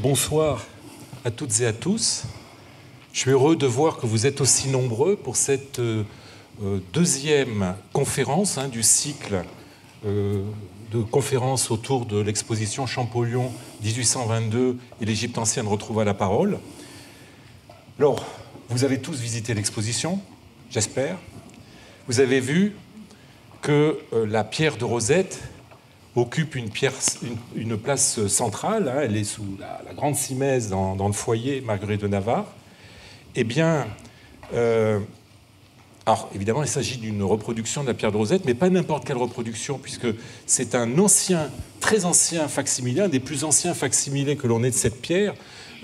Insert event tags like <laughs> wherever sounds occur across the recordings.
Bonsoir à toutes et à tous. Je suis heureux de voir que vous êtes aussi nombreux pour cette euh, euh, deuxième conférence hein, du cycle euh, de conférences autour de l'exposition Champollion 1822 et l'Égypte ancienne retrouva la parole. Alors, vous avez tous visité l'exposition, j'espère. Vous avez vu que la pierre de Rosette occupe une, place centrale. Hein, elle est sous la, grande simèse dans, le foyer Marguerite de Navarre. Eh bien, euh, évidemment, il s'agit d'une reproduction de la pierre de Rosette, mais pas n'importe quelle reproduction, puisque c'est un ancien, très ancien facsimilé, un des plus anciens facsimilés que l'on ait de cette pierre.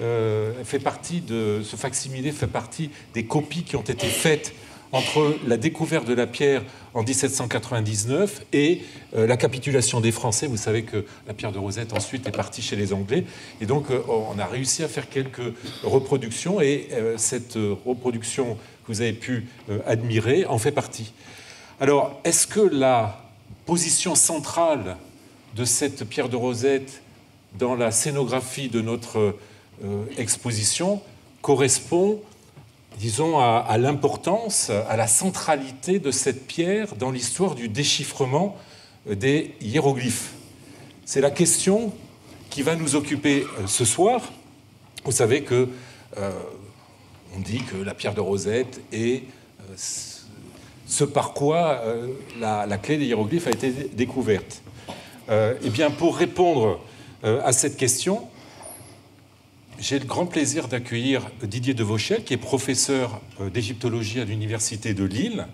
Euh, fait partie ce facsimilé fait partie des copies qui ont été faites entre la découverte de la pierre en 1799 et euh, la capitulation des Français. Vous savez que la pierre de Rosette ensuite est partie chez les Anglais. Et donc euh, on a réussi à faire quelques reproductions et euh, cette reproduction que vous avez pu admirer en fait partie. Alors est-ce que la position centrale de cette pierre de Rosette dans la scénographie de notre exposition correspond disons, à, l'importance, à la centralité de cette pierre dans l'histoire du déchiffrement des hiéroglyphes. C'est la question qui va nous occuper euh, ce soir. Vous savez que euh, on dit que la pierre de Rosette est euh, ce par quoi la, clé des hiéroglyphes a été découverte. eh bien, pour répondre à cette question, j'ai le grand plaisir d'accueillir Didier de Vauchel, qui est professeur euh, d'égyptologie à l'Université de Lille.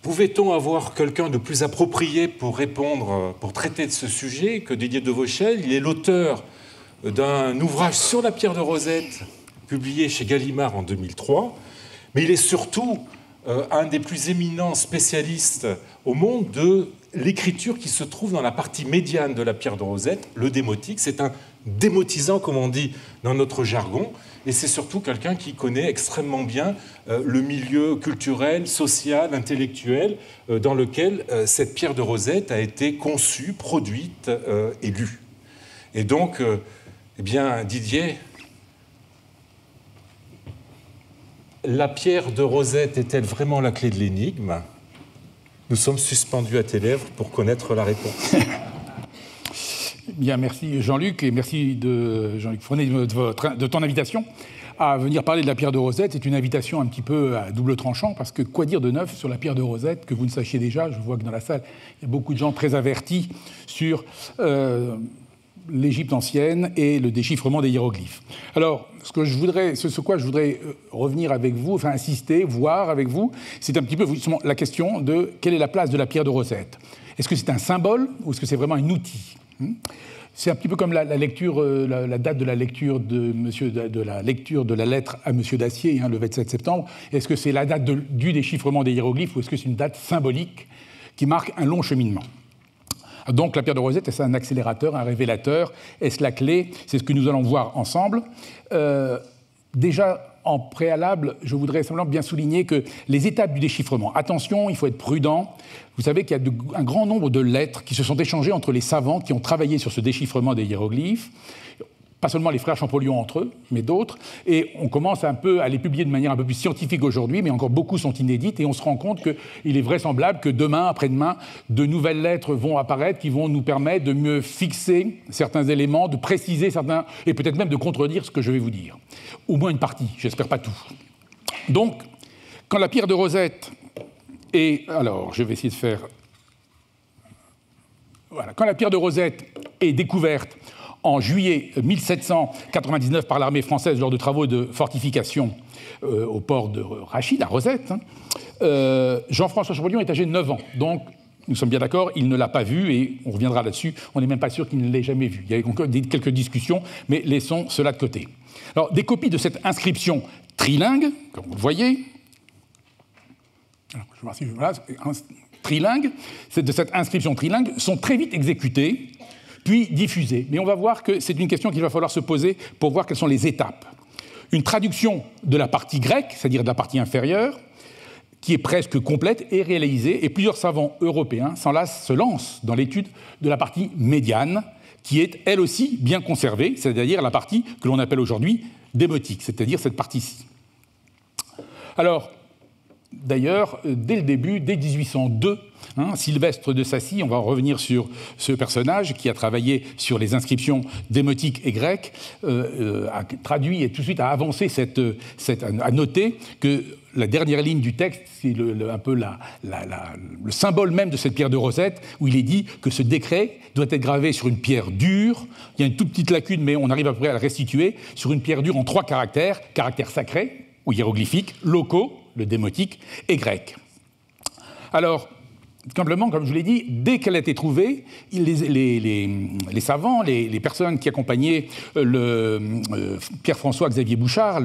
Pouvait-on avoir quelqu'un de plus approprié pour répondre, euh, pour traiter de ce sujet que Didier de Vauchel? Il est l'auteur d'un ouvrage sur la pierre de Rosette, publié chez Gallimard en 2003, mais il est surtout euh, un des plus éminents spécialistes au monde de l'écriture qui se trouve dans la partie médiane de la pierre de Rosette, le démotique. C'est un démotisant, comme on dit dans notre jargon, et c'est surtout quelqu'un qui connaît extrêmement bien euh, le milieu culturel, social, intellectuel euh, dans lequel euh, cette pierre de Rosette a été conçue, produite et lue. Et donc, eh bien, Didier, la pierre de Rosette est-elle vraiment la clé de l'énigme? Nous sommes suspendus à tes lèvres pour connaître la réponse. <laughs> Bien, merci Jean-Luc et merci de Jean-Luc Freinet de, ton invitation à venir parler de la pierre de Rosette. C'est une invitation un petit peu à double tranchant parce que quoi dire de neuf sur la pierre de Rosette que vous ne sachiez déjà? Je vois que dans la salle, il y a beaucoup de gens très avertis sur euh, l'Égypte ancienne et le déchiffrement des hiéroglyphes. Alors, ce ce sur quoi je voudrais euh, revenir avec vous, enfin insister, voir avec vous, c'est un petit peu justement la question de quelle est la place de la pierre de Rosette? Est-ce que c'est un symbole ou est-ce que c'est vraiment un outil? C'est un petit peu comme la, date de la lecture de, monsieur, de, la lecture de la lettre à Monsieur Dacier, hein, le 27 septembre. Est-ce que c'est la date du déchiffrement des hiéroglyphes ou est-ce que c'est une date symbolique qui marque un long cheminement? Donc la pierre de Rosette, est-ce un accélérateur, un révélateur? Est-ce la clé? C'est ce que nous allons voir ensemble. Euh, déjà, en préalable, je voudrais simplement bien souligner que les étapes du déchiffrement, attention, il faut être prudent. Vous savez qu'il y a un grand nombre de lettres qui se sont échangées entre les savants qui ont travaillé sur ce déchiffrement des hiéroglyphes pas seulement les frères Champollion entre eux, mais d'autres. Et on commence un peu à les publier de manière un peu plus scientifique aujourd'hui, mais encore beaucoup sont inédites. Et on se rend compte qu'il est vraisemblable que demain, après-demain, de nouvelles lettres vont apparaître qui vont nous permettre de mieux fixer certains éléments, de préciser certains, et peut-être même de contredire ce que je vais vous dire. Au moins une partie, j'espère pas tout. Donc, quand la pierre de Rosette est. Alors, je vais essayer de faire. Voilà. Quand la pierre de Rosette est découverte en juillet 1799 par l'armée française lors de travaux de fortification euh, au port de Rachid, à Rosette, hein. euh, Jean-François Champollion est âgé de 9 ans. Donc, nous sommes bien d'accord, il ne l'a pas vu et on reviendra là-dessus. On n'est même pas sûr qu'il ne l'ait jamais vu. Il y a quelques discussions, mais laissons cela de côté. Alors, des copies de cette inscription trilingue, comme vous le voyez, si trilingue, de cette inscription trilingue, sont très vite exécutées puis diffusée. Mais on va voir que c'est une question qu'il va falloir se poser pour voir quelles sont les étapes. Une traduction de la partie grecque, c'est-à-dire de la partie inférieure, qui est presque complète, est réalisée, et plusieurs savants européens se lancent dans l'étude de la partie médiane, qui est elle aussi bien conservée, c'est-à-dire la partie que l'on appelle aujourd'hui démotique, c'est-à-dire cette partie-ci. Alors, d'ailleurs, dès le début, dès 1802, hein, Sylvestre de Sassy, on va revenir sur ce personnage qui a travaillé sur les inscriptions démotiques et grecques, euh, euh, a traduit et tout de suite a avancé cette, cette, a noté que la dernière ligne du texte, c'est un peu le symbole même de cette pierre de Rosette, où il est dit que ce décret doit être gravé sur une pierre dure. Il y a une toute petite lacune, mais on arrive après à la restituer sur une pierre dure en trois caractères caractères sacrés ou hiéroglyphiques, locaux, le démotique, et grec. Alors, simplement, comme je l'ai dit, dès qu'elle a été trouvée, les, savants, les, personnes qui accompagnaient euh, euh, Pierre-François Xavier Bouchard,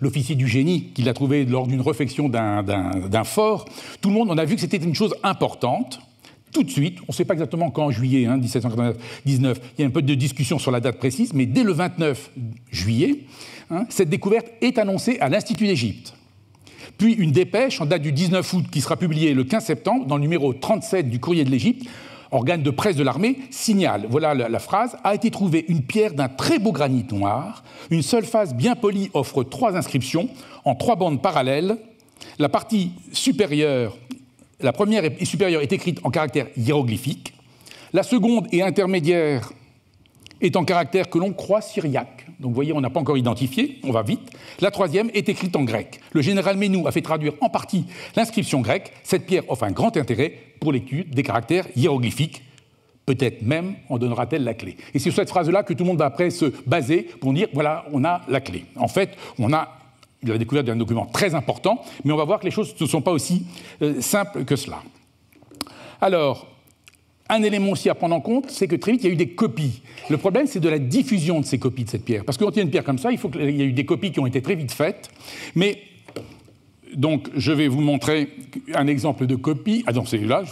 l'officier du génie, qui l'a trouvé lors d'une réflexion d'un fort, tout le monde en a vu que c'était une chose importante. Tout de suite, on ne sait pas exactement quand, en juillet 1799, hein, il y a un peu de discussion sur la date précise, mais dès le 29 juillet, hein, cette découverte est annoncée à l'Institut d'Égypte. Puis une dépêche en date du 19 août qui sera publiée le 15 septembre dans le numéro 37 du Courrier de l'Égypte, organe de presse de l'armée, signale, voilà la, phrase, a été trouvée une pierre d'un très beau granit noir, une seule face bien polie offre trois inscriptions en trois bandes parallèles. La partie supérieure, la première et supérieure est écrite en caractère hiéroglyphique, la seconde et intermédiaire est en caractère que l'on croit syriaque. Donc vous voyez, on n'a pas encore identifié, on va vite. La troisième est écrite en grec. Le général Menou a fait traduire en partie l'inscription grecque. Cette pierre offre un grand intérêt pour l'étude des caractères hiéroglyphiques. Peut-être même en donnera-t-elle la clé. Et c'est sur cette phrase-là que tout le monde va après se baser pour dire voilà, on a la clé. En fait, on a la découverte d'un document très important, mais on va voir que les choses ne sont pas aussi euh, simples que cela. Alors, un élément aussi à prendre en compte, c'est que très vite, il y a eu des copies. Le problème, c'est de la diffusion de ces copies de cette pierre. Parce que quand il y a une pierre comme ça, il faut qu'il y ait eu des copies qui ont été très vite faites. Mais donc, je vais vous montrer un exemple de copie. Ah non, c'est là,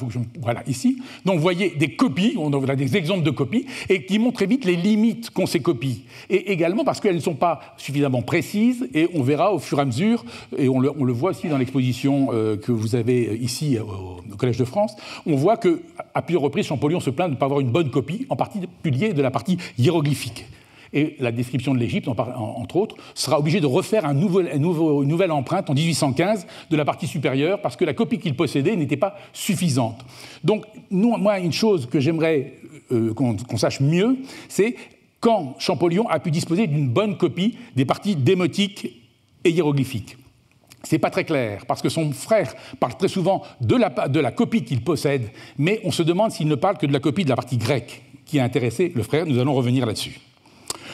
voilà, ici. Donc, vous voyez des copies, on des exemples de copies, et qui montrent très vite les limites qu'ont ces copies. Et également parce qu'elles ne sont pas suffisamment précises, et on verra au fur et à mesure, et on le, voit aussi dans l'exposition euh, que vous avez ici au, Collège de France, on voit qu'à plusieurs reprises, Champollion se plaint de ne pas avoir une bonne copie, en particulier de la partie hiéroglyphique et la description de l'Égypte, entre autres, sera obligé de refaire une nouvelle empreinte en 1815 de la partie supérieure parce que la copie qu'il possédait n'était pas suffisante. Donc, moi, une chose que j'aimerais euh, qu'on sache mieux, c'est quand Champollion a pu disposer d'une bonne copie des parties démotiques et hiéroglyphiques. C'est pas très clair, parce que son frère parle très souvent de la copie qu'il possède, mais on se demande s'il ne parle que de la copie de la partie grecque qui a intéressé le frère. Nous allons revenir là-dessus.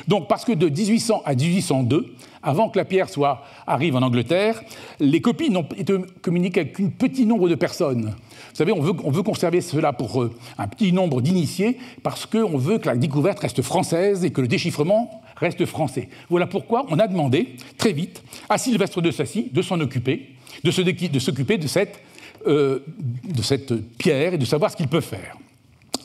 Donc, parce que de 1800 à 1802, avant que la pierre soit, arrive en Angleterre, les copies n'ont été communiquées qu'un petit nombre de personnes. Vous savez, on veut, on veut conserver cela pour euh, un petit nombre d'initiés, parce qu'on veut que la découverte reste française et que le déchiffrement reste français. Voilà pourquoi on a demandé, très vite, à Sylvestre de Sassy de s'en occuper, de s'occuper de, euh, de cette pierre et de savoir ce qu'il peut faire.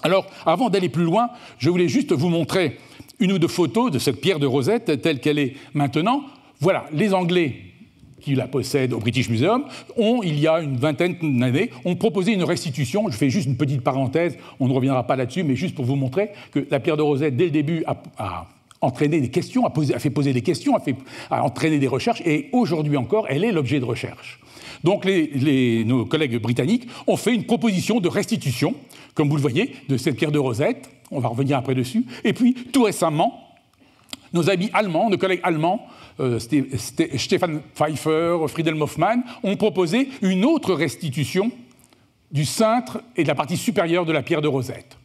Alors, avant d'aller plus loin, je voulais juste vous montrer une ou deux photos de cette pierre de Rosette telle qu'elle est maintenant. Voilà, les Anglais qui la possèdent au British Museum ont, il y a une vingtaine d'années, ont proposé une restitution. Je fais juste une petite parenthèse, on ne reviendra pas là-dessus, mais juste pour vous montrer que la pierre de Rosette, dès le début, a, entraîné des questions, a, fait poser des questions, a, entraîné des recherches, et aujourd'hui encore, elle est l'objet de recherche. Donc nos collègues britanniques ont fait une proposition de restitution, comme vous le voyez, de cette pierre de Rosette. On va revenir après dessus. Et puis, tout récemment, nos amis allemands, nos collègues allemands, euh, Stefan Pfeiffer, Friedel Hoffmann, ont proposé une autre restitution du cintre et de la partie supérieure de la pierre de Rosette.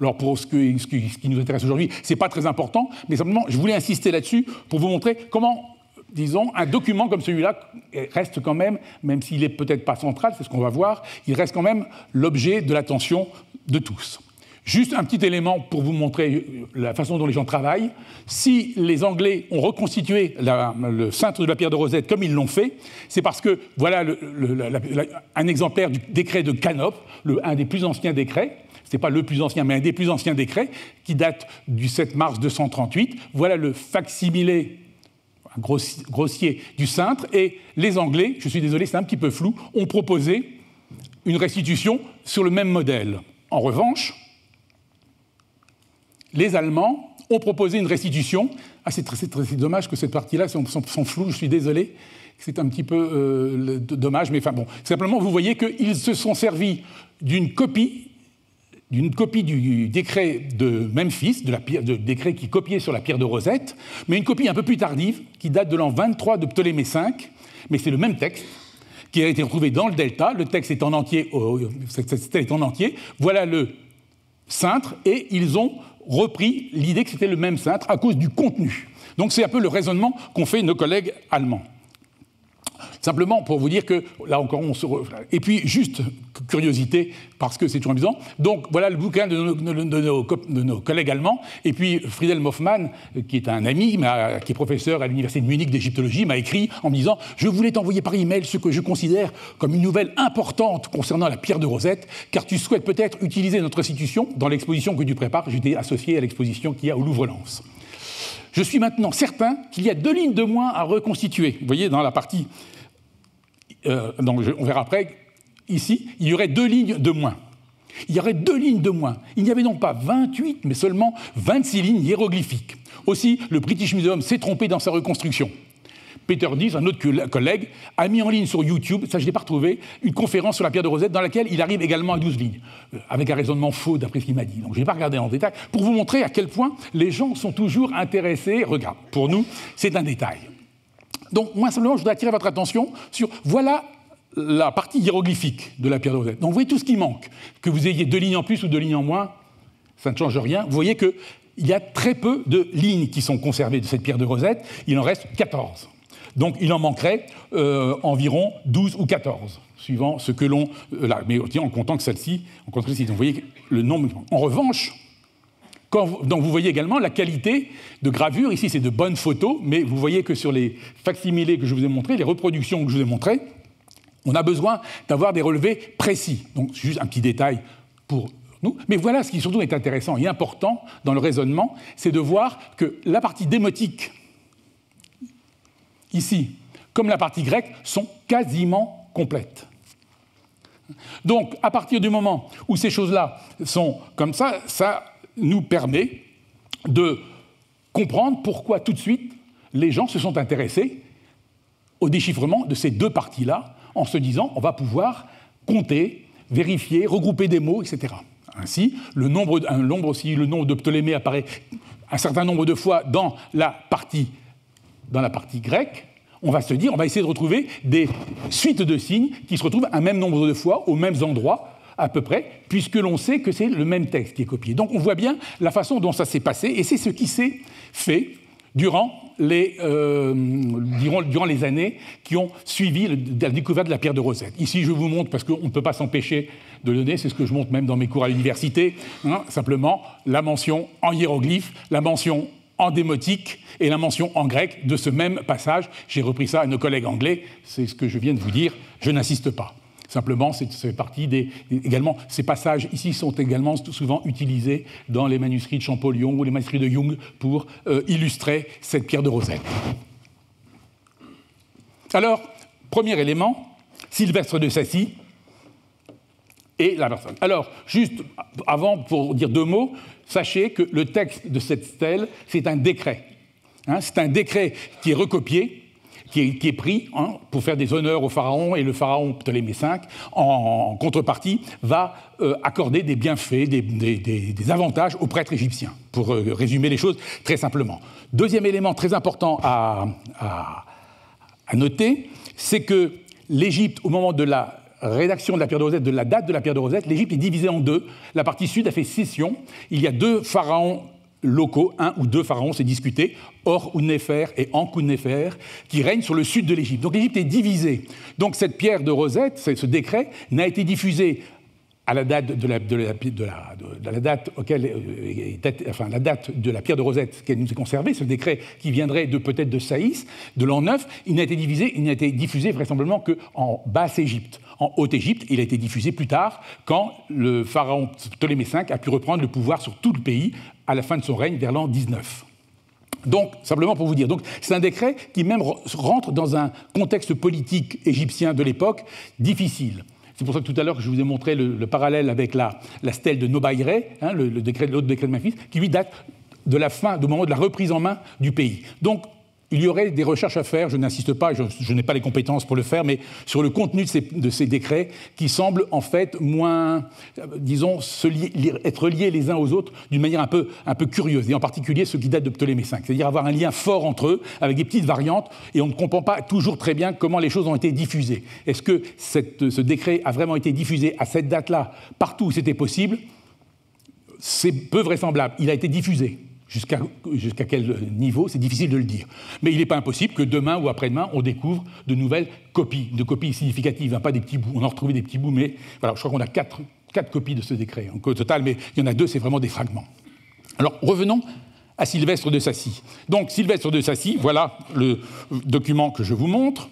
Alors pour ce, ce qui nous intéresse aujourd'hui, ce n'est pas très important, mais simplement je voulais insister là-dessus pour vous montrer comment disons, un document comme celui-là reste quand même, même s'il n'est peut-être pas central, c'est ce qu'on va voir, il reste quand même l'objet de l'attention de tous. Juste un petit élément pour vous montrer la façon dont les gens travaillent. Si les Anglais ont reconstitué le cintre de la pierre de Rosette comme ils l'ont fait, c'est parce que voilà un exemplaire du décret de Canop, un des plus anciens décrets. Ce n'est pas le plus ancien, mais un des plus anciens décrets qui date du 7 mars 238. Voilà le facsimilé grossier du cintre, et les Anglais, je suis désolé, c'est un petit peu flou, ont proposé une restitution sur le même modèle. En revanche, les Allemands ont proposé une restitution. Ah, c'est dommage que cette partie-là sont, sont, floues, je suis désolé. C'est un petit peu euh, dommage, mais enfin bon. Simplement, vous voyez qu'ils se sont servis d'une copie d'une copie du décret de Memphis, de la pierre, décret qui copiait sur la pierre de Rosette, mais une copie un peu plus tardive, qui date de l'an 23 de Ptolémée V, mais c'est le même texte qui a été retrouvé dans le delta. Le texte est en entier. est en entier. Voilà le cintre, et ils ont repris l'idée que c'était le même cintre à cause du contenu. Donc c'est un peu le raisonnement qu'ont fait nos collègues allemands. Simplement pour vous dire que, là encore, on se. Et puis, juste curiosité, parce que c'est toujours amusant. Donc, voilà le bouquin de nos, collègues allemands. Et puis, Friedel Hoffmann, qui est un ami, qui est professeur à l'Université de Munich d'égyptologie, m'a écrit en me disant Je voulais t'envoyer par email ce que je considère comme une nouvelle importante concernant la pierre de Rosette, car tu souhaites peut-être utiliser notre institution dans l'exposition que tu prépares. J'étais associé à l'exposition qu'il y a au Louvre-Lens. Je suis maintenant certain qu'il y a deux lignes de moins à reconstituer. Vous voyez, dans la partie euh, on verra après, ici, il y aurait deux lignes de moins. Il y aurait deux lignes de moins. Il n'y avait donc pas 28, mais seulement 26 lignes hiéroglyphiques. Aussi, le British Museum s'est trompé dans sa reconstruction. Peter Dies, un autre collègue, a mis en ligne sur YouTube, ça je ne l'ai pas retrouvé, une conférence sur la pierre de Rosette dans laquelle il arrive également à 12 lignes, euh, avec un raisonnement faux d'après ce qu'il m'a dit. Donc je n'ai pas regardé en détail, pour vous montrer à quel point les gens sont toujours intéressés. Regarde, pour nous, c'est un détail. Donc, moi, simplement, je voudrais attirer votre attention sur voilà la partie hiéroglyphique de la pierre de Rosette. Donc, vous voyez tout ce qui manque. Que vous ayez deux lignes en plus ou deux lignes en moins, ça ne change rien. Vous voyez qu'il y a très peu de lignes qui sont conservées de cette pierre de Rosette. Il en reste 14. Donc, il en manquerait euh, environ 12 ou 14 suivant ce que l'on. Euh, mais en comptant que celle-ci, celle-ci. Donc, vous voyez le nombre. En revanche, vous voyez également la qualité de gravure. Ici, c'est de bonnes photos, mais vous voyez que sur les facsimilés que je vous ai montrés, les reproductions que je vous ai montrées, on a besoin d'avoir des relevés précis. Donc, juste un petit détail pour nous. Mais voilà ce qui surtout est intéressant et important dans le raisonnement, c'est de voir que la partie démotique, ici, comme la partie grecque, sont quasiment complètes. Donc, à partir du moment où ces choses-là sont comme ça, ça nous permet de comprendre pourquoi tout de suite les gens se sont intéressés au déchiffrement de ces deux parties-là, en se disant on va pouvoir compter, vérifier, regrouper des mots, etc. Ainsi, le nombre, aussi, de Ptolémée apparaît un certain nombre de fois dans la partie, dans la partie grecque. On va se dire, on va essayer de retrouver des suites de signes qui se retrouvent un même nombre de fois aux mêmes endroits à peu près, puisque l'on sait que c'est le même texte qui est copié. Donc on voit bien la façon dont ça s'est passé, et c'est ce qui s'est fait durant les, euh, durant, les années qui ont suivi la découverte de la pierre de Rosette. Ici, je vous montre, parce qu'on ne peut pas s'empêcher de le donner, c'est ce que je montre même dans mes cours à l'université, hein, simplement la mention en hiéroglyphe, la mention en démotique et la mention en grec de ce même passage. J'ai repris ça à nos collègues anglais, c'est ce que je viens de vous dire, je n'insiste pas. Simplement, c'est partie des, également, ces passages ici sont également souvent utilisés dans les manuscrits de Champollion ou les manuscrits de Jung pour euh, illustrer cette pierre de Rosette. Alors, premier élément, Sylvestre de Sassy et la personne. Alors, juste avant, pour dire deux mots, sachez que le texte de cette stèle, c'est un décret. Hein, c'est un décret qui est recopié qui est, pris hein, pour faire des honneurs au pharaon, et le pharaon Ptolémée V, en, contrepartie, va euh, accorder des bienfaits, des, avantages aux prêtres égyptiens, pour euh, résumer les choses très simplement. Deuxième élément très important à, à noter, c'est que l'Égypte, au moment de la rédaction de la pierre de Rosette, de la date de la pierre de Rosette, l'Égypte est divisée en deux. La partie sud a fait scission. Il y a deux pharaons locaux, un ou deux pharaons, c'est discuté, Or Néfer et Néfer, qui règnent sur le sud de l'Égypte. Donc l'Égypte est divisée. Donc cette pierre de Rosette, ce décret, n'a été diffusé à la date de la, de la, date auquel euh, enfin la date de la pierre de Rosette qu'elle nous est conservée, ce décret qui viendrait de peut-être de Saïs, de l'an 9, il n'a été divisé, il n'a été diffusé vraisemblablement qu'en basse Égypte. En Haute-Égypte, il a été diffusé plus tard, quand le pharaon Ptolémée V a pu reprendre le pouvoir sur tout le pays à la fin de son règne, vers l'an 19. Donc, simplement pour vous dire, c'est un décret qui même rentre dans un contexte politique égyptien de l'époque difficile. C'est pour ça que tout à l'heure je vous ai montré le, parallèle avec la, stèle de Nobaïre, hein, le, décret, l'autre décret de Memphis, qui lui date de la fin, du moment de la reprise en main du pays. Donc il y aurait des recherches à faire, je n'insiste pas, je, n'ai pas les compétences pour le faire, mais sur le contenu de ces, décrets qui semblent en fait moins, euh, disons, être liés les uns aux autres d'une manière un peu, un peu curieuse, et en particulier ceux qui datent de Ptolémée V, c'est-à-dire avoir un lien fort entre eux, avec des petites variantes, et on ne comprend pas toujours très bien comment les choses ont été diffusées. Est-ce que ce décret a vraiment été diffusé à cette date-là, partout où c'était possible? C'est peu vraisemblable. Il a été diffusé. Jusqu'à quel niveau, c'est difficile de le dire. Mais il n'est pas impossible que demain ou après-demain, on découvre de nouvelles copies, de copies significatives, hein, pas des petits bouts. On a retrouvé des petits bouts, mais voilà, je crois qu'on a quatre, quatre, copies de ce décret au total, mais il y en a deux, c'est vraiment des fragments. Alors revenons à Sylvestre de Sassy. Donc Sylvestre de Sassy, voilà le document que je vous montre.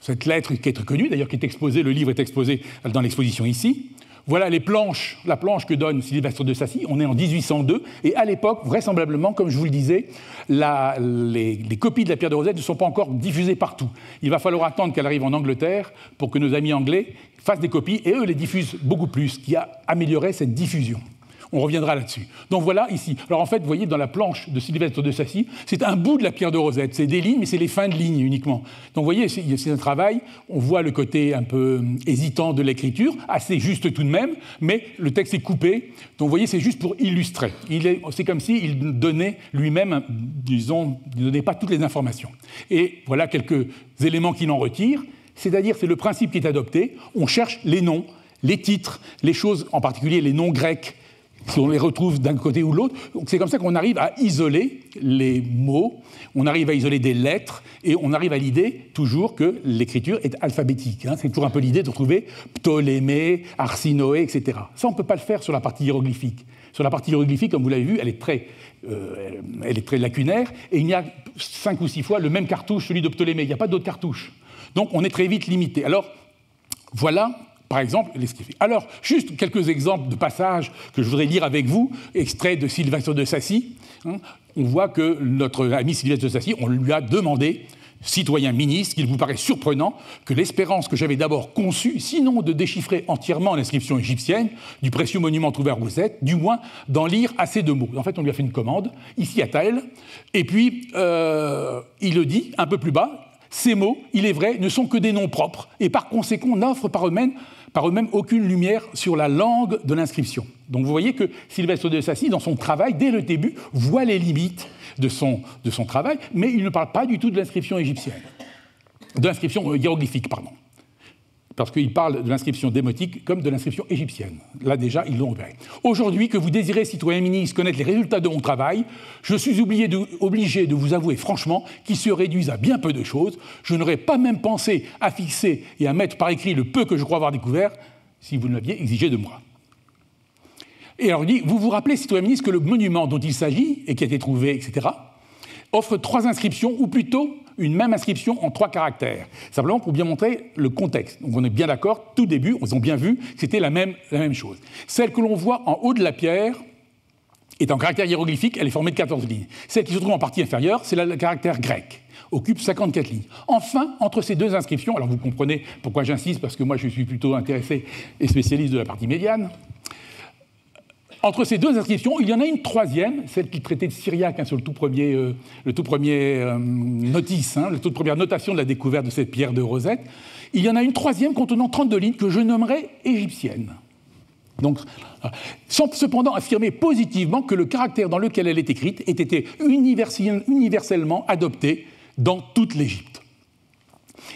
Cette lettre qui est très connue, d'ailleurs, qui est exposée, le livre est exposé dans l'exposition ici. Voilà les planches, la planche que donne Sylvestre de Sassy. On est en 1802 et à l'époque, vraisemblablement, comme je vous le disais, les, les, copies de la pierre de Rosette ne sont pas encore diffusées partout. Il va falloir attendre qu'elle arrive en Angleterre pour que nos amis anglais fassent des copies et eux les diffusent beaucoup plus, ce qui a amélioré cette diffusion. On reviendra là-dessus. Donc voilà ici. Alors en fait, vous voyez dans la planche de Sylvestre de Sassy, c'est un bout de la pierre de Rosette. C'est des lignes, mais c'est les fins de lignes uniquement. Donc vous voyez, c'est un travail. On voit le côté un peu euh, hésitant de l'écriture, assez juste tout de même, mais le texte est coupé. Donc vous voyez, c'est juste pour illustrer. C'est comme s'il donnait lui-même, disons, il ne donnait pas toutes les informations. Et voilà quelques éléments qu'il en retire. C'est-à-dire, c'est le principe qui est adopté. On cherche les noms, les titres, les choses, en particulier les noms grecs, si on les retrouve d'un côté ou l'autre. C'est comme ça qu'on arrive à isoler les mots, on arrive à isoler des lettres, et on arrive à l'idée toujours que l'écriture est alphabétique. Hein. C'est toujours un peu l'idée de trouver Ptolémée, Arsinoé, etc. Ça, on ne peut pas le faire sur la partie hiéroglyphique. Sur la partie hiéroglyphique, comme vous l'avez vu, elle est très, euh, elle est très lacunaire, et il y a cinq ou six fois le même cartouche, celui de Ptolémée. Il n'y a pas d'autre cartouche. Donc on est très vite limité. Alors, voilà par exemple. Alors, juste quelques exemples de passages que je voudrais lire avec vous, extraits de Sylvestre de Sassy. Hein. On voit que notre ami Sylvestre de Sassy, on lui a demandé citoyen ministre, qu'il vous paraît surprenant que l'espérance que j'avais d'abord conçue, sinon de déchiffrer entièrement l'inscription égyptienne du précieux monument trouvé à Rosette, du moins d'en lire assez de mots. En fait, on lui a fait une commande, ici à Taël, et puis euh, il le dit un peu plus bas, ces mots, il est vrai, ne sont que des noms propres, et par conséquent n'offrent par eux-mêmes par eux-mêmes aucune lumière sur la langue de l'inscription. Donc vous voyez que Sylvestre de Sassy, dans son travail, dès le début, voit les limites de son, de son travail, mais il ne parle pas du tout de l'inscription égyptienne, de l'inscription euh, hiéroglyphique, pardon parce qu'il parle de l'inscription démotique comme de l'inscription égyptienne. Là déjà, ils l'ont repéré. Aujourd'hui, que vous désirez, citoyen ministre, connaître les résultats de mon travail, je suis obligé de, obligé de vous avouer franchement qu'ils se réduisent à bien peu de choses. Je n'aurais pas même pensé à fixer et à mettre par écrit le peu que je crois avoir découvert si vous ne l'aviez exigé de moi. Et alors il dit, vous vous rappelez, citoyen ministre, que le monument dont il s'agit, et qui a été trouvé, etc., offre trois inscriptions, ou plutôt une même inscription en trois caractères. Simplement pour bien montrer le contexte. Donc on est bien d'accord, tout début, ils ont bien vu c'était la même, la même chose. Celle que l'on voit en haut de la pierre est en caractère hiéroglyphique, elle est formée de 14 lignes. Celle qui se trouve en partie inférieure, c'est le caractère grec occupe 54 lignes. Enfin, entre ces deux inscriptions, alors vous comprenez pourquoi j'insiste, parce que moi je suis plutôt intéressé et spécialiste de la partie médiane, entre ces deux inscriptions, il y en a une troisième, celle qui traitait de syriaque hein, sur le tout premier, euh, le tout premier euh, notice, hein, la toute première notation de la découverte de cette pierre de Rosette. Il y en a une troisième contenant 32 lignes que je nommerai égyptienne. Sans cependant affirmer positivement que le caractère dans lequel elle est écrite ait été universellement adopté dans toute l'Égypte.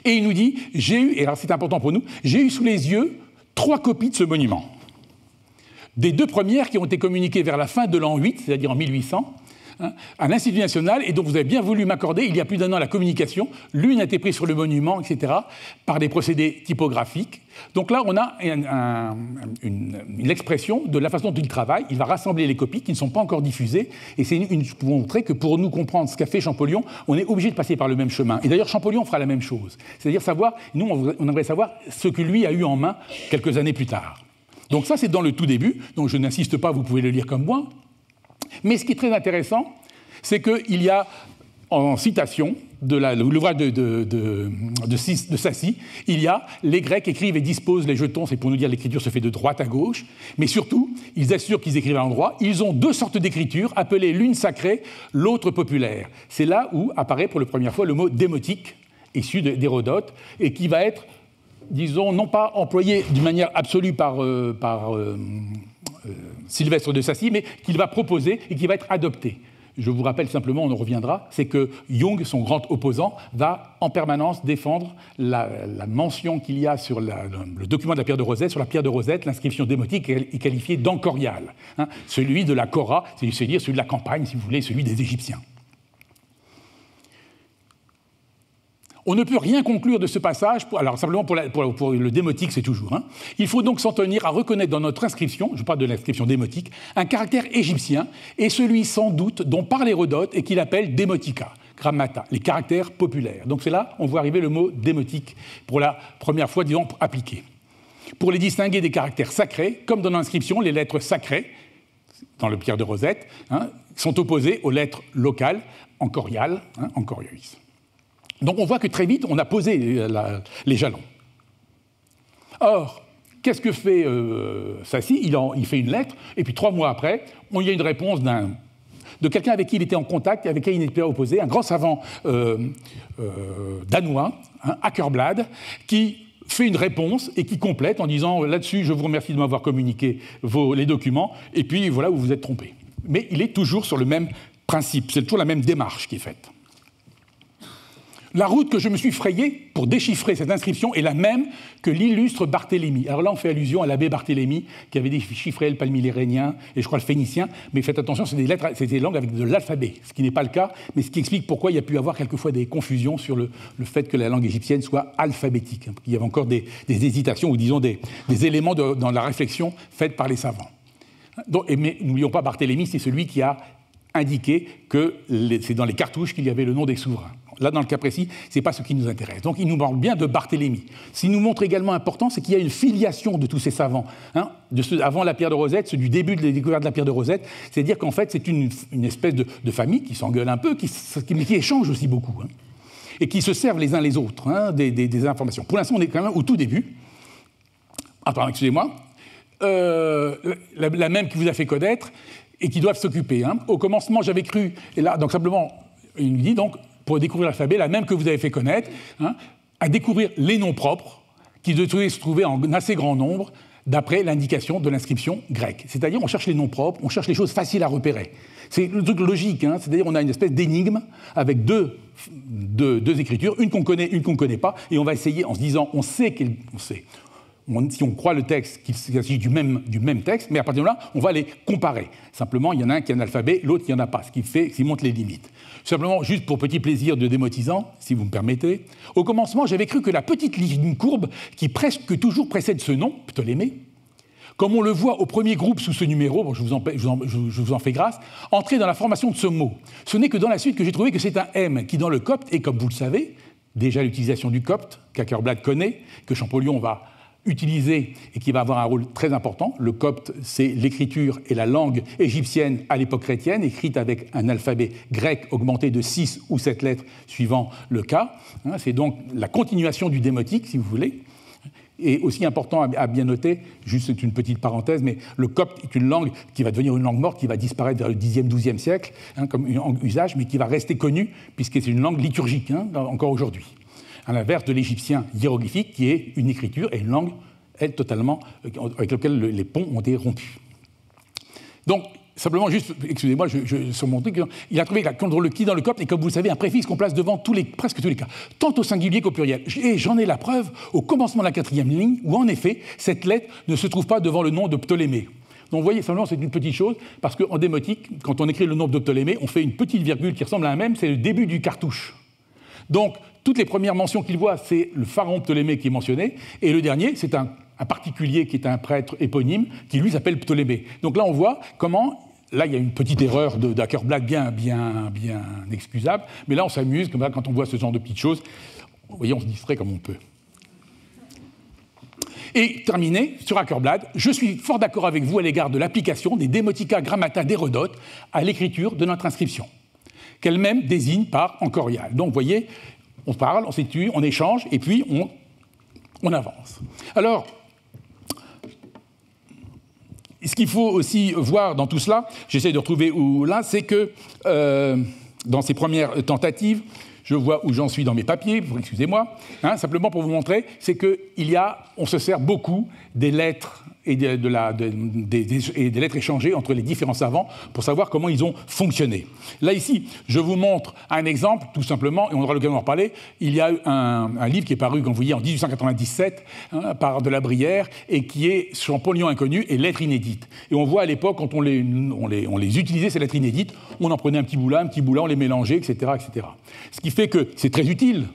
Et il nous dit, j'ai eu, et alors c'est important pour nous, j'ai eu sous les yeux trois copies de ce monument des deux premières qui ont été communiquées vers la fin de l'an 8, c'est-à-dire en 1800, hein, à l'Institut national, et dont vous avez bien voulu m'accorder il y a plus d'un an la communication. L'une a été prise sur le monument, etc., par des procédés typographiques. Donc là, on a une, expression de la façon dont il travaille. Il va rassembler les copies qui ne sont pas encore diffusées, et c'est pour montrer que pour nous comprendre ce qu'a fait Champollion, on est obligé de passer par le même chemin. Et d'ailleurs, Champollion fera la même chose. C'est-à-dire savoir, nous, on aimerait savoir ce que lui a eu en main quelques années plus tard. Donc ça, c'est dans le tout début, donc je n'insiste pas, vous pouvez le lire comme moi. Mais ce qui est très intéressant, c'est qu'il y a en citation de l'ouvrage de, de, Sassi, il y a les Grecs écrivent et disposent les jetons, c'est pour nous dire l'écriture se fait de droite à gauche, mais surtout, ils assurent qu'ils écrivent à l'endroit. Ils ont deux sortes d'écriture, appelées l'une sacrée, l'autre populaire. C'est là où apparaît pour la première fois le mot démotique, issu d'Hérodote, et qui va être, disons, non pas employé d'une manière absolue par, euh, euh, euh, Sylvestre de Sassy, mais qu'il va proposer et qui va être adopté. Je vous rappelle simplement, on en reviendra, c'est que Jung, son grand opposant, va en permanence défendre la, mention qu'il y a sur le, document de la pierre de Rosette. Sur la pierre de Rosette, l'inscription démotique est qualifiée d'encorial. Hein. celui de la Cora, c'est-à-dire celui de la campagne, si vous voulez, celui des Égyptiens. On ne peut rien conclure de ce passage, alors simplement pour, le démotique, c'est toujours. Hein. Il faut donc s'en tenir à reconnaître dans notre inscription, je parle de l'inscription démotique, un caractère égyptien, et celui sans doute dont parle Hérodote et qu'il appelle démotica, grammata, les caractères populaires. Donc c'est là, on voit arriver le mot démotique pour la première fois, disons, appliqué. Pour les distinguer des caractères sacrés, comme dans l'inscription, les lettres sacrées, dans le pierre de Rosette, hein, sont opposées aux lettres locales, encoriales, hein, donc on voit que très vite, on a posé euh, les jalons. Or, qu'est-ce que fait euh, il, fait une lettre, et puis trois mois après, on y a une réponse de quelqu'un avec qui il était en contact avec qui il n'était pas opposé, un grand savant euh, danois, un Ackerblad, qui fait une réponse et qui complète en disant là-dessus, je vous remercie de m'avoir communiqué les documents, et puis voilà où vous êtes trompé. Mais il est toujours sur le même principe, c'est toujours la même démarche qui est faite. La route que je me suis frayée pour déchiffrer cette inscription est la même que l'illustre Barthélemy. Alors là, on fait allusion à l'abbé Barthélemy qui avait déchiffré le palmyrénien et je crois le phénicien, mais faites attention, c'est des lettres, c'est des langues avec de l'alphabet, ce qui n'est pas le cas, mais ce qui explique pourquoi il y a pu avoir quelquefois des confusions sur le, fait que la langue égyptienne soit alphabétique. Il y avait encore des, hésitations ou disons des, éléments dans la réflexion faite par les savants. mais n'oublions pas, Barthélemy, c'est celui qui a indiqué que c'est dans les cartouches qu'il y avait le nom des souverains. Là, dans le cas précis, ce n'est pas ce qui nous intéresse. Donc, il nous manque bien de Barthélemy. Ce qui nous montre également important, c'est qu'il y a une filiation de tous ces savants. Hein, de ceux avant la pierre de Rosette, ceux du début de la découverte de la pierre de Rosette. C'est-à-dire qu'en fait, c'est une, espèce de, famille qui s'engueule un peu, qui, mais qui échange aussi beaucoup. Hein, et qui se servent les uns les autres hein, des, informations. Pour l'instant, on est quand même au tout début. Ah, pardon, excusez-moi. Euh, la, même qui vous a fait connaître et qui doivent s'occuper. Au commencement, j'avais cru, et là, donc simplement, il nous dit donc, pour découvrir l'alphabet, la même que vous avez fait connaître, hein, à découvrir les noms propres, qui devaient se trouver en assez grand nombre, d'après l'indication de l'inscription grecque. C'est-à-dire, on cherche les noms propres, on cherche les choses faciles à repérer. C'est le truc logique, hein, c'est-à-dire, on a une espèce d'énigme avec deux, deux, écritures, une qu'on connaît, une qu'on ne connaît pas, et on va essayer, en se disant, on sait qu'on sait, si on croit le texte, qu'il s'agit du même, du même texte, mais à partir de là, on va les comparer. Simplement, il y en a un qui a un alphabet, l'autre qui en a pas, ce qui fait, qui montre les limites. Simplement, juste pour petit plaisir de démotisant, si vous me permettez, au commencement, j'avais cru que la petite ligne courbe qui presque toujours précède ce nom, Ptolémée, comme on le voit au premier groupe sous ce numéro, je, vous en, je, vous en, fais grâce, entrer dans la formation de ce mot. Ce n'est que dans la suite que j'ai trouvé que c'est un M qui, dans le copte, et comme vous le savez, déjà l'utilisation du copte, qu'Ackerblad connaît, que Champollion va utilisé et qui va avoir un rôle très important. Le copte, c'est l'écriture et la langue égyptienne à l'époque chrétienne, écrite avec un alphabet grec augmenté de 6 ou 7 lettres suivant le cas. Hein, c'est donc la continuation du démotique, si vous voulez. Et aussi important à bien noter, juste une petite parenthèse, mais le copte est une langue qui va devenir une langue morte, qui va disparaître vers le 10e, 12e siècle, hein, comme usage, mais qui va rester connue, puisque c'est une langue liturgique, hein, encore aujourd'hui à l'inverse de l'égyptien hiéroglyphique, qui est une écriture et une langue, elle, totalement, euh, avec laquelle les ponts ont été rompus. Donc, simplement, juste, excusez-moi, je, je, sur mon truc, il a trouvé le qui dans le copte, et comme vous le savez, un préfixe qu'on place devant tous les, presque tous les cas, tant au singulier qu'au pluriel. Et j'en ai la preuve au commencement de la quatrième ligne, où en effet, cette lettre ne se trouve pas devant le nom de Ptolémée. Donc vous voyez, simplement, c'est une petite chose, parce qu'en démotique, quand on écrit le nom de Ptolémée, on fait une petite virgule qui ressemble à un même, c'est le début du cartouche. Donc, toutes les premières mentions qu'il voit, c'est le pharaon Ptolémée qui est mentionné, et le dernier, c'est un, particulier qui est un prêtre éponyme, qui lui s'appelle Ptolémée. Donc là, on voit comment Là, il y a une petite erreur d'Ackerblad bien, bien, bien excusable, mais là, on s'amuse quand on voit ce genre de petites choses. Vous voyez, on se distrait comme on peut. Et terminé, sur Ackerblad, je suis fort d'accord avec vous à l'égard de l'application des démotica grammata d'Hérodote à l'écriture de notre inscription. qu'elle-même désigne par encorial. Donc, vous voyez, on parle, on s'étudie, on échange, et puis on, avance. Alors, ce qu'il faut aussi voir dans tout cela, j'essaie de retrouver où là, c'est que euh, dans ces premières tentatives, je vois où j'en suis dans mes papiers, excusez-moi, hein, simplement pour vous montrer, c'est qu'il y a, on se sert beaucoup des lettres et, des, lettres échangées entre les différents savants pour savoir comment ils ont fonctionné. Là, ici, je vous montre un exemple, tout simplement, et on aura l'occasion d'en reparler. Il y a un, un, livre qui est paru, comme vous voyez, en 1897 hein, par de la Brière et qui est Champollion inconnu et lettres inédites. Et on voit à l'époque, quand on les, utilisait, ces lettres inédites, on en prenait un petit bout là, un petit bout là, on les mélangeait, etc. etc. Ce qui fait que c'est très utile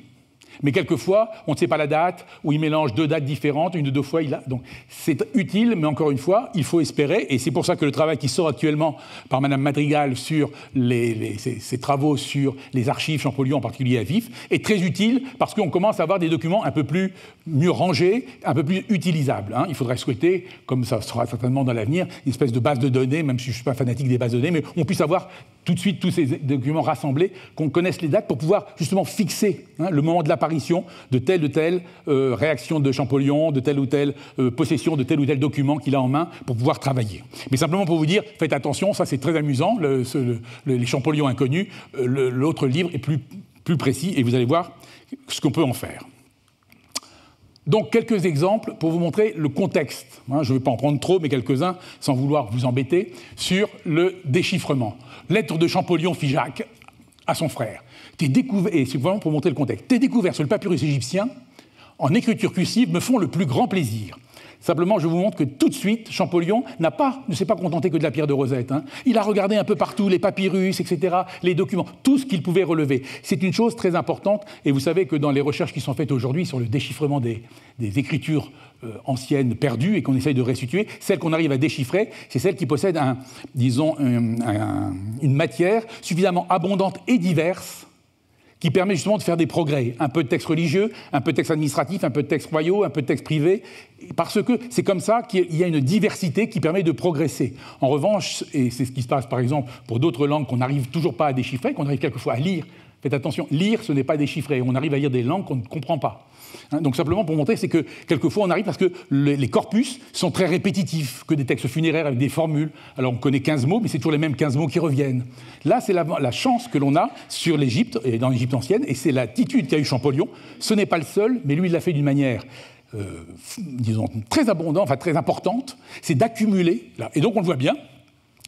mais quelquefois, on ne sait pas la date, ou il mélange deux dates différentes, une ou deux fois. Il a... Donc c'est utile, mais encore une fois, il faut espérer, et c'est pour ça que le travail qui sort actuellement par Madame Madrigal sur les, ses, travaux sur les archives Champollion, en particulier à Vif, est très utile parce qu'on commence à avoir des documents un peu plus mieux rangés, un peu plus utilisables. Hein. Il faudrait souhaiter, comme ça sera certainement dans l'avenir, une espèce de base de données, même si je ne suis pas fanatique des bases de données, mais on puisse avoir tout de suite tous ces documents rassemblés, qu'on connaisse les dates pour pouvoir justement fixer hein, le moment de l'apparition de telle ou telle euh, réaction de Champollion, de telle ou telle euh, possession de tel ou tel document qu'il a en main pour pouvoir travailler. Mais simplement pour vous dire, faites attention, ça c'est très amusant, les Champollions inconnus, euh, l'autre livre est plus, plus précis et vous allez voir ce qu'on peut en faire. Donc quelques exemples pour vous montrer le contexte. Hein, je ne vais pas en prendre trop, mais quelques-uns, sans vouloir vous embêter, sur le déchiffrement. Lettre de Champollion Figeac à son frère. Tes découvertes, et c'est vraiment pour montrer le contexte, tes découvertes sur le papyrus égyptien en écriture cursive me font le plus grand plaisir. Simplement, je vous montre que tout de suite, Champollion n'a pas, ne s'est pas contenté que de la pierre de Rosette. Hein. Il a regardé un peu partout les papyrus, etc., les documents, tout ce qu'il pouvait relever. C'est une chose très importante, et vous savez que dans les recherches qui sont faites aujourd'hui sur le déchiffrement des, écritures euh, anciennes perdues et qu'on essaye de restituer, celles qu'on arrive à déchiffrer, c'est celles qui possèdent, une matière suffisamment abondante et diverse qui permet justement de faire des progrès. Un peu de texte religieux, un peu de texte administratif, un peu de texte royaux, un peu de texte privé, parce que c'est comme ça qu'il y a une diversité qui permet de progresser. En revanche, et c'est ce qui se passe par exemple pour d'autres langues qu'on n'arrive toujours pas à déchiffrer, qu'on arrive quelquefois à lire, faites attention, lire ce n'est pas déchiffrer, on arrive à lire des langues qu'on ne comprend pas. Hein, donc simplement pour montrer, c'est que quelquefois on arrive parce que les corpus sont très répétitifs, que des textes funéraires avec des formules. Alors on connaît 15 mots, mais c'est toujours les mêmes 15 mots qui reviennent. Là, c'est la, chance que l'on a sur l'Égypte, et dans l'Égypte ancienne, et c'est l'attitude qu'a eu Champollion. Ce n'est pas le seul, mais lui, il l'a fait d'une manière euh, disons, très abondante, enfin très importante, c'est d'accumuler. Et donc on le voit bien,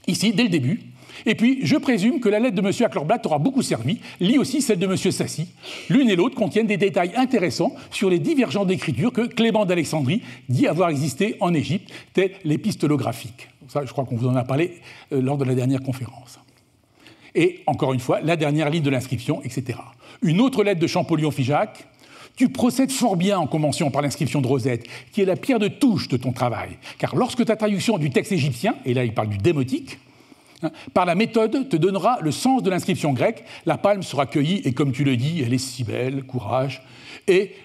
ici, dès le début, et puis, je présume que la lettre de M. Aklorblatt aura beaucoup servi, lit aussi celle de M. Sassy. L'une et l'autre contiennent des détails intéressants sur les divergences d'écriture que Clément d'Alexandrie dit avoir existé en Égypte, telles l'épistolographique. Ça, je crois qu'on vous en a parlé euh, lors de la dernière conférence. Et encore une fois, la dernière ligne de l'inscription, etc. Une autre lettre de Champollion-Figeac. Tu procèdes fort bien en commençant par l'inscription de Rosette, qui est la pierre de touche de ton travail. Car lorsque ta traduction du texte égyptien, et là il parle du démotique. Par la méthode te donnera le sens de l'inscription grecque. La palme sera cueillie et comme tu le dis, elle est si belle, courage. Et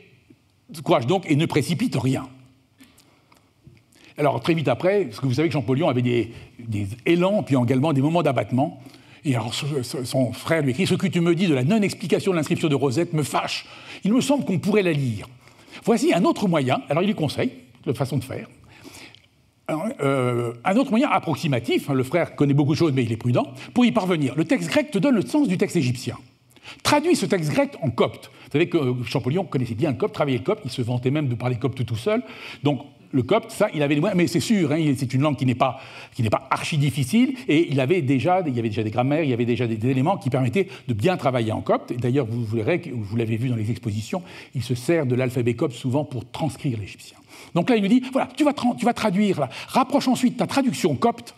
courage donc et ne précipite rien. Alors très vite après, parce que vous savez que Champollion avait des, élans, puis également des moments d'abattement. Et alors son frère lui écrit Ce que tu me dis de la non-explication de l'inscription de Rosette me fâche. Il me semble qu'on pourrait la lire. Voici un autre moyen. Alors il lui conseille de façon de faire. Euh, un autre moyen approximatif, hein, le frère connaît beaucoup de choses mais il est prudent, pour y parvenir. Le texte grec te donne le sens du texte égyptien. Traduis ce texte grec en copte. Vous savez que euh, Champollion connaissait bien le copte, travaillait le copte, il se vantait même de parler copte tout seul. Donc le copte, ça, il avait des moyens, mais c'est sûr, hein, c'est une langue qui n'est pas, archi difficile, et il avait déjà, y avait déjà des grammaires, il y avait déjà des, éléments qui permettaient de bien travailler en copte. D'ailleurs, vous, vous l'avez vu dans les expositions, il se sert de l'alphabet copte souvent pour transcrire l'égyptien. Donc là, il nous dit, voilà, tu vas, traduire, là. rapproche ensuite ta traduction copte.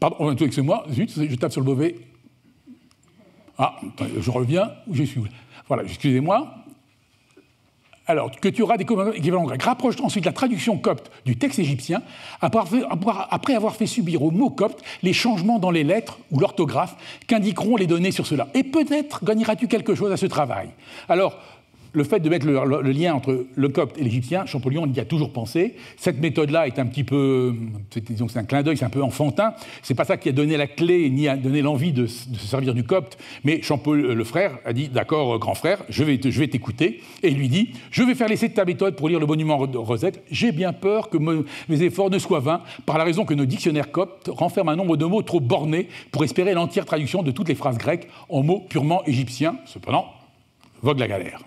Pardon, excusez-moi, zut, je tape sur le mauvais. Ah, je reviens, je suis Voilà, excusez-moi. Alors, que tu auras des équivalents grecs. Rapproche ensuite la traduction copte du texte égyptien, après avoir fait subir au mot copte les changements dans les lettres ou l'orthographe qu'indiqueront les données sur cela. Et peut-être gagneras-tu quelque chose à ce travail. Alors, le fait de mettre le, lien entre le copte et l'égyptien, Champollion y a toujours pensé. Cette méthode-là est un petit peu, c'est un clin d'œil, c'est un peu enfantin. C'est pas ça qui a donné la clé ni a donné l'envie de, se servir du copte. Mais Champollion, le frère, a dit d'accord, grand frère, je vais, t'écouter. Et il lui dit, je vais faire l'essai de ta méthode pour lire le monument Rosette. J'ai bien peur que mes efforts ne soient vains, par la raison que nos dictionnaires coptes renferment un nombre de mots trop bornés pour espérer l'entière traduction de toutes les phrases grecques en mots purement égyptiens. Cependant, vogue la galère.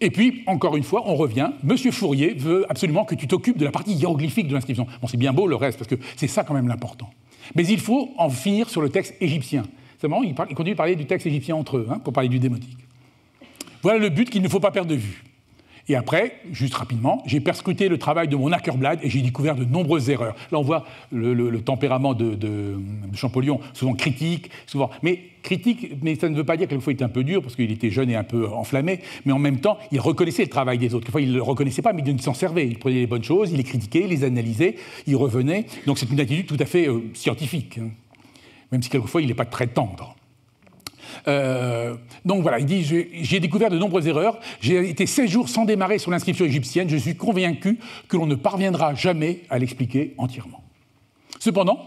Et puis, encore une fois, on revient. Monsieur Fourier veut absolument que tu t'occupes de la partie hiéroglyphique de l'inscription. Bon, c'est bien beau le reste, parce que c'est ça quand même l'important. Mais il faut en finir sur le texte égyptien. C'est marrant, il, continue de parler du texte égyptien entre eux, hein, pour parler du démotique. Voilà le but qu'il ne faut pas perdre de vue. Et après, juste rapidement, j'ai perscruté le travail de mon Ackerblad et j'ai découvert de nombreuses erreurs. Là, on voit le, tempérament de, Champollion, souvent critique, souvent. Mais critique, mais ça ne veut pas dire qu'il faut être un peu dur, parce qu'il était jeune et un peu enflammé, mais en même temps, il reconnaissait le travail des autres. Quelquefois, il ne le reconnaissait pas, mais il s'en servait. Il prenait les bonnes choses, il les critiquait, il les analysait, il revenait. Donc c'est une attitude tout à fait euh, scientifique, hein. même si quelquefois il n'est pas très tendre. Euh, donc voilà, il dit J'ai découvert de nombreuses erreurs. J'ai été 16 jours sans démarrer sur l'inscription égyptienne. Je suis convaincu que l'on ne parviendra jamais à l'expliquer entièrement. Cependant,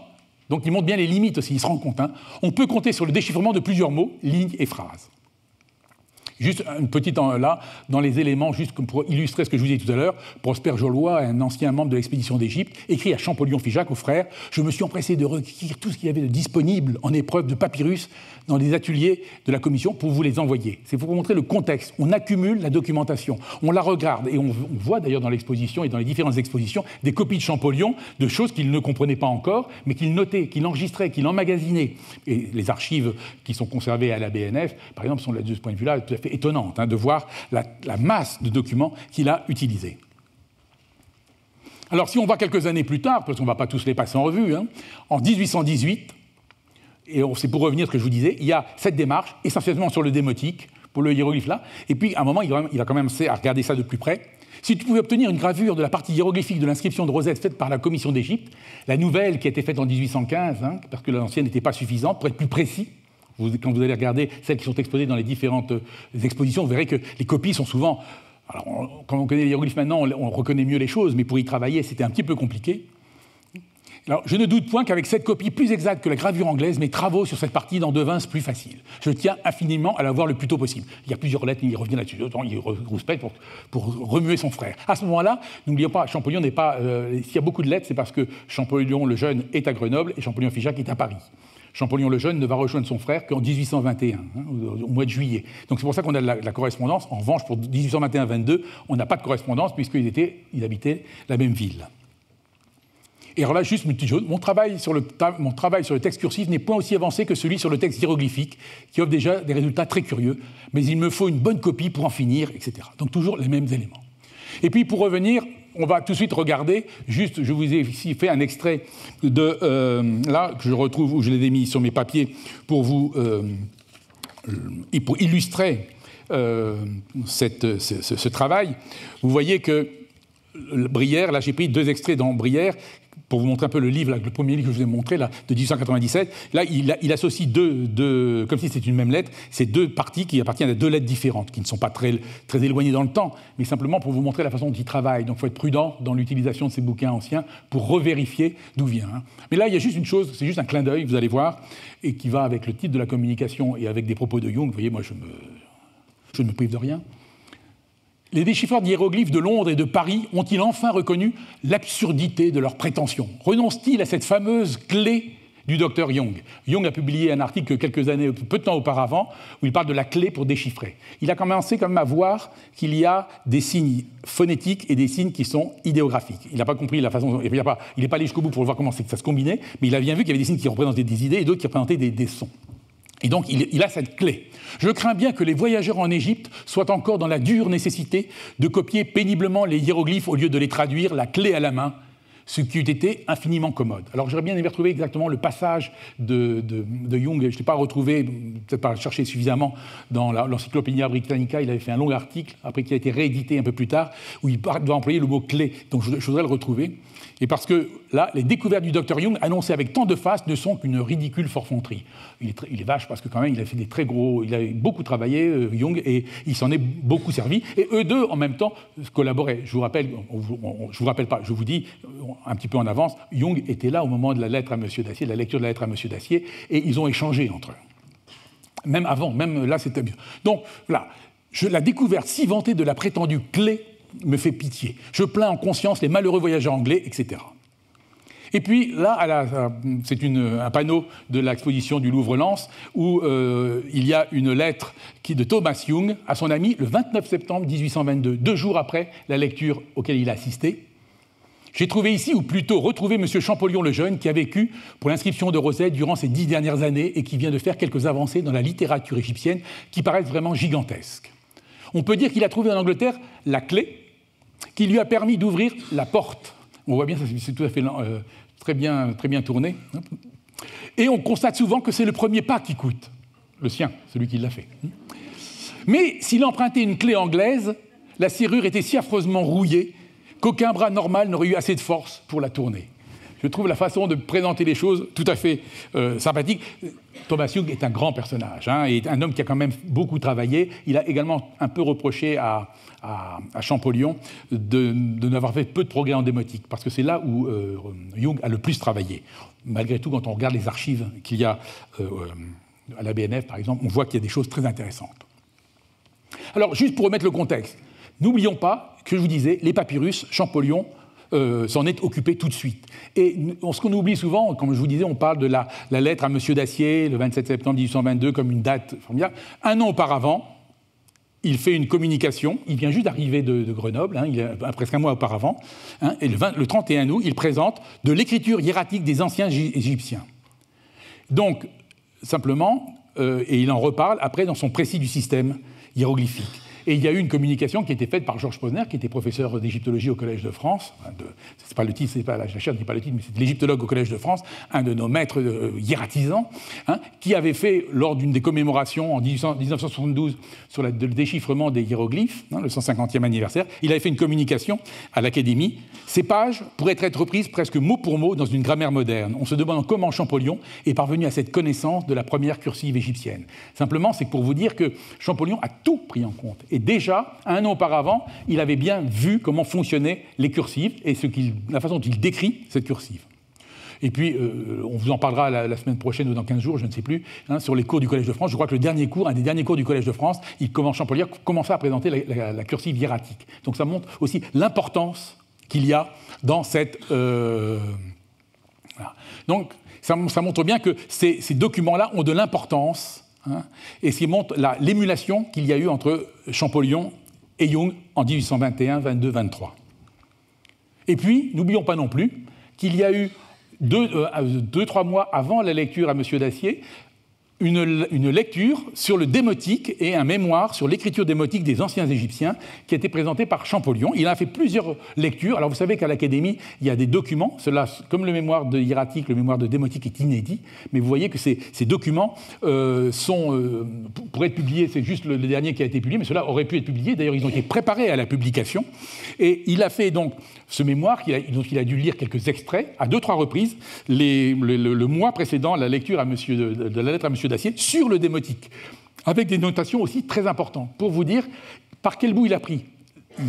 donc il montre bien les limites aussi, il se rend compte, hein, on peut compter sur le déchiffrement de plusieurs mots, lignes et phrases. Juste une petite là, dans les éléments, juste pour illustrer ce que je vous disais tout à l'heure, Prosper Jollois, un ancien membre de l'expédition d'Égypte, écrit à Champollion Figeac, au frère Je me suis empressé de recueillir tout ce qu'il y avait de disponible en épreuve de papyrus dans les ateliers de la commission pour vous les envoyer. C'est pour vous montrer le contexte. On accumule la documentation, on la regarde, et on, voit d'ailleurs dans l'exposition et dans les différentes expositions des copies de Champollion de choses qu'il ne comprenait pas encore, mais qu'il notait, qu'il enregistrait, qu'il emmagasinait. Et les archives qui sont conservées à la BNF, par exemple, sont de ce point de vue-là tout à fait étonnante hein, de voir la, masse de documents qu'il a utilisés. Alors si on va quelques années plus tard, parce qu'on ne va pas tous les passer en revue, hein, en 1818, et c'est pour revenir à ce que je vous disais, il y a cette démarche, essentiellement sur le démotique, pour le hiéroglyphe là, et puis à un moment, il a quand même à regarder ça de plus près. Si tu pouvais obtenir une gravure de la partie hiéroglyphique de l'inscription de Rosette faite par la commission d'Égypte, la nouvelle qui a été faite en 1815, hein, parce que l'ancienne n'était pas suffisante, pour être plus précis, quand vous allez regarder celles qui sont exposées dans les différentes euh, expositions, vous verrez que les copies sont souvent. Alors, quand on connaît les hiéroglyphes maintenant, on, reconnaît mieux les choses, mais pour y travailler, c'était un petit peu compliqué. Alors, je ne doute point qu'avec cette copie plus exacte que la gravure anglaise, mes travaux sur cette partie d'en devinssent plus faciles. Je tiens infiniment à la voir le plus tôt possible. Il y a plusieurs lettres, il revient là-dessus. Il rouspète pour, pour remuer son frère. À ce moment-là, n'oublions pas, Champollion n'est pas. Euh, s'il y a beaucoup de lettres, c'est parce que Champollion le jeune est à Grenoble et Champollion Figeac est à Paris. Champollion le Jeune ne va rejoindre son frère qu'en 1821, hein, au, mois de juillet. Donc c'est pour ça qu'on a la, la, correspondance. En revanche, pour 1821-22, on n'a pas de correspondance puisqu'ils ils habitaient la même ville. Et alors là, juste mon travail sur le, mon travail sur le texte cursif n'est point aussi avancé que celui sur le texte hiéroglyphique, qui offre déjà des résultats très curieux, mais il me faut une bonne copie pour en finir, etc. Donc toujours les mêmes éléments. Et puis pour revenir on va tout de suite regarder, juste, je vous ai ici fait un extrait de, euh, là, que je retrouve, où je l'ai mis sur mes papiers, pour vous, euh, illustrer euh, cette, ce, travail. Vous voyez que Brière, là j'ai pris deux extraits dans Brière, pour vous montrer un peu le livre, le premier livre que je vous ai montré, de 1897, là, il, associe deux, comme si c'était une même lettre, ces deux parties qui appartiennent à deux lettres différentes, qui ne sont pas très, très éloignées dans le temps, mais simplement pour vous montrer la façon dont il travaille. Donc il faut être prudent dans l'utilisation de ces bouquins anciens pour revérifier d'où vient. Hein. Mais là, il y a juste une chose, c'est juste un clin d'œil, vous allez voir, et qui va avec le titre de la communication et avec des propos de Jung. Vous voyez, moi, je, me, je ne me prive de rien. Les déchiffreurs d'hiéroglyphes de Londres et de Paris ont-ils enfin reconnu l'absurdité de leurs prétentions? Renoncent-ils à cette fameuse clé du docteur Young? Young a publié un article quelques années, peu de temps auparavant, où il parle de la clé pour déchiffrer. Il a commencé quand même à voir qu'il y a des signes phonétiques et des signes qui sont idéographiques. Il n'a pas compris la façon, il n'est pas, pas, allé jusqu'au bout pour voir comment ça se combinait, mais il a bien vu qu'il y avait des signes qui représentaient des idées et d'autres qui représentaient des sons. Et donc, il, a cette clé. Je crains bien que les voyageurs en Égypte soient encore dans la dure nécessité de copier péniblement les hiéroglyphes au lieu de les traduire la clé à la main, ce qui eût été infiniment commode. Alors j'aurais bien aimé retrouver exactement le passage de, Jung, je ne l'ai pas retrouvé, peut-être pas cherché suffisamment dans l'Encyclopédia Britannica, il avait fait un long article, après qui a été réédité un peu plus tard, où il doit employer le mot clé, donc je voudrais le retrouver. Et parce que là, les découvertes du docteur Jung, annoncées avec tant de face, ne sont qu'une ridicule forfanterie. Il est, vache parce que quand même, il a fait des très gros, il a beaucoup travaillé, euh, Jung, et il s'en est beaucoup servi. Et eux deux, en même temps, collaboraient. Je vous rappelle, je vous rappelle pas, je vous dis un petit peu en avance, Jung était là au moment de la lettre à M. Dacier, de la lecture de la lettre à M. Dacier, et ils ont échangé entre eux. Même avant, même là, c'était mieux. Donc, là, la découverte si vantée de la prétendue clé me fait pitié. Je plains en conscience les malheureux voyageurs anglais, etc. Et puis là, c'est un panneau de l'exposition du Louvre-Lens où euh, il y a une lettre qui, de Thomas Young à son ami le 29 septembre 1822, deux jours après la lecture auquel il a assisté. J'ai trouvé ici, ou plutôt retrouvé M. Champollion le Jeune, qui a vécu pour l'inscription de Rosette durant ces dix dernières années et qui vient de faire quelques avancées dans la littérature égyptienne qui paraissent vraiment gigantesques. On peut dire qu'il a trouvé en Angleterre la clé qui lui a permis d'ouvrir la porte. On voit bien, c'est tout à fait euh, très, bien, très bien tourné. Et on constate souvent que c'est le premier pas qui coûte, le sien, celui qui l'a fait. Mais s'il empruntait une clé anglaise, la serrure était si affreusement rouillée qu'aucun bras normal n'aurait eu assez de force pour la tourner. Je trouve la façon de présenter les choses tout à fait euh, sympathique. Thomas Young est un grand personnage, hein, un homme qui a quand même beaucoup travaillé. Il a également un peu reproché à, Champollion de, n'avoir fait peu de progrès en démotique, parce que c'est là où euh, Jung a le plus travaillé. Malgré tout, quand on regarde les archives qu'il y a euh, à la BNF, par exemple, on voit qu'il y a des choses très intéressantes. Alors, juste pour remettre le contexte, n'oublions pas que je vous disais, les papyrus, Champollion, euh, s'en est occupé tout de suite. Et ce qu'on oublie souvent, comme je vous disais, on parle de la, lettre à M. Dacier, le 27 septembre 1822, comme une date formidable. Un an auparavant, il fait une communication, il vient juste d'arriver de, Grenoble, hein, il a, presque un mois auparavant, hein, et le, 31 août, il présente de l'écriture hiératique des anciens égyptiens. Donc, simplement, euh, et il en reparle après dans son précis du système hiéroglyphique. Et il y a eu une communication qui a été faite par Georges Posner, qui était professeur d'égyptologie au Collège de France. C'est pas le titre, c'est pas la, chaire n'est pas le titre, mais c'est l'égyptologue au Collège de France, un de nos maîtres euh, hiératisants, hein, qui avait fait lors d'une des commémorations en 1972 sur le déchiffrement des hiéroglyphes, hein, le 150e anniversaire, il avait fait une communication à l'Académie. Ces pages pourraient être reprises presque mot pour mot dans une grammaire moderne. On se demande comment Champollion est parvenu à cette connaissance de la première cursive égyptienne. Simplement, c'est pour vous dire que Champollion a tout pris en compte. Et déjà, un an auparavant, il avait bien vu comment fonctionnaient les cursives et ce la façon dont il décrit cette cursive. Et puis, euh, on vous en parlera la, semaine prochaine ou dans 15 jours, je ne sais plus, hein, sur les cours du Collège de France. Je crois que le dernier cours, un des derniers cours du Collège de France, il commence, à présenter la, cursive hiératique. Donc ça montre aussi l'importance qu'il y a dans cette... Euh, Donc ça, montre bien que ces documents-là ont de l'importance Hein, et ce qui montre l'émulation qu'il y a eu entre Champollion et Jung en 1821, 22, 23. Et puis, n'oublions pas non plus qu'il y a eu deux, euh, deux, trois mois avant la lecture à M. Dacier, une, lecture sur le démotique et un mémoire sur l'écriture démotique des anciens Égyptiens qui a été présenté par Champollion. Il a fait plusieurs lectures. Alors vous savez qu'à l'Académie, il y a des documents. Cela, comme le mémoire de hiératique, le mémoire de démotique est inédit. Mais vous voyez que ces, documents euh, sont, euh, pour être publiés, c'est juste le, dernier qui a été publié, mais cela aurait pu être publié. D'ailleurs, ils ont été préparés à la publication. Et il a fait donc ce mémoire, dont il a dû lire quelques extraits à deux, trois reprises, le, mois précédent la lecture de, la lettre à M. Dacier sur le démotique, avec des notations aussi très importantes, pour vous dire par quel bout il a pris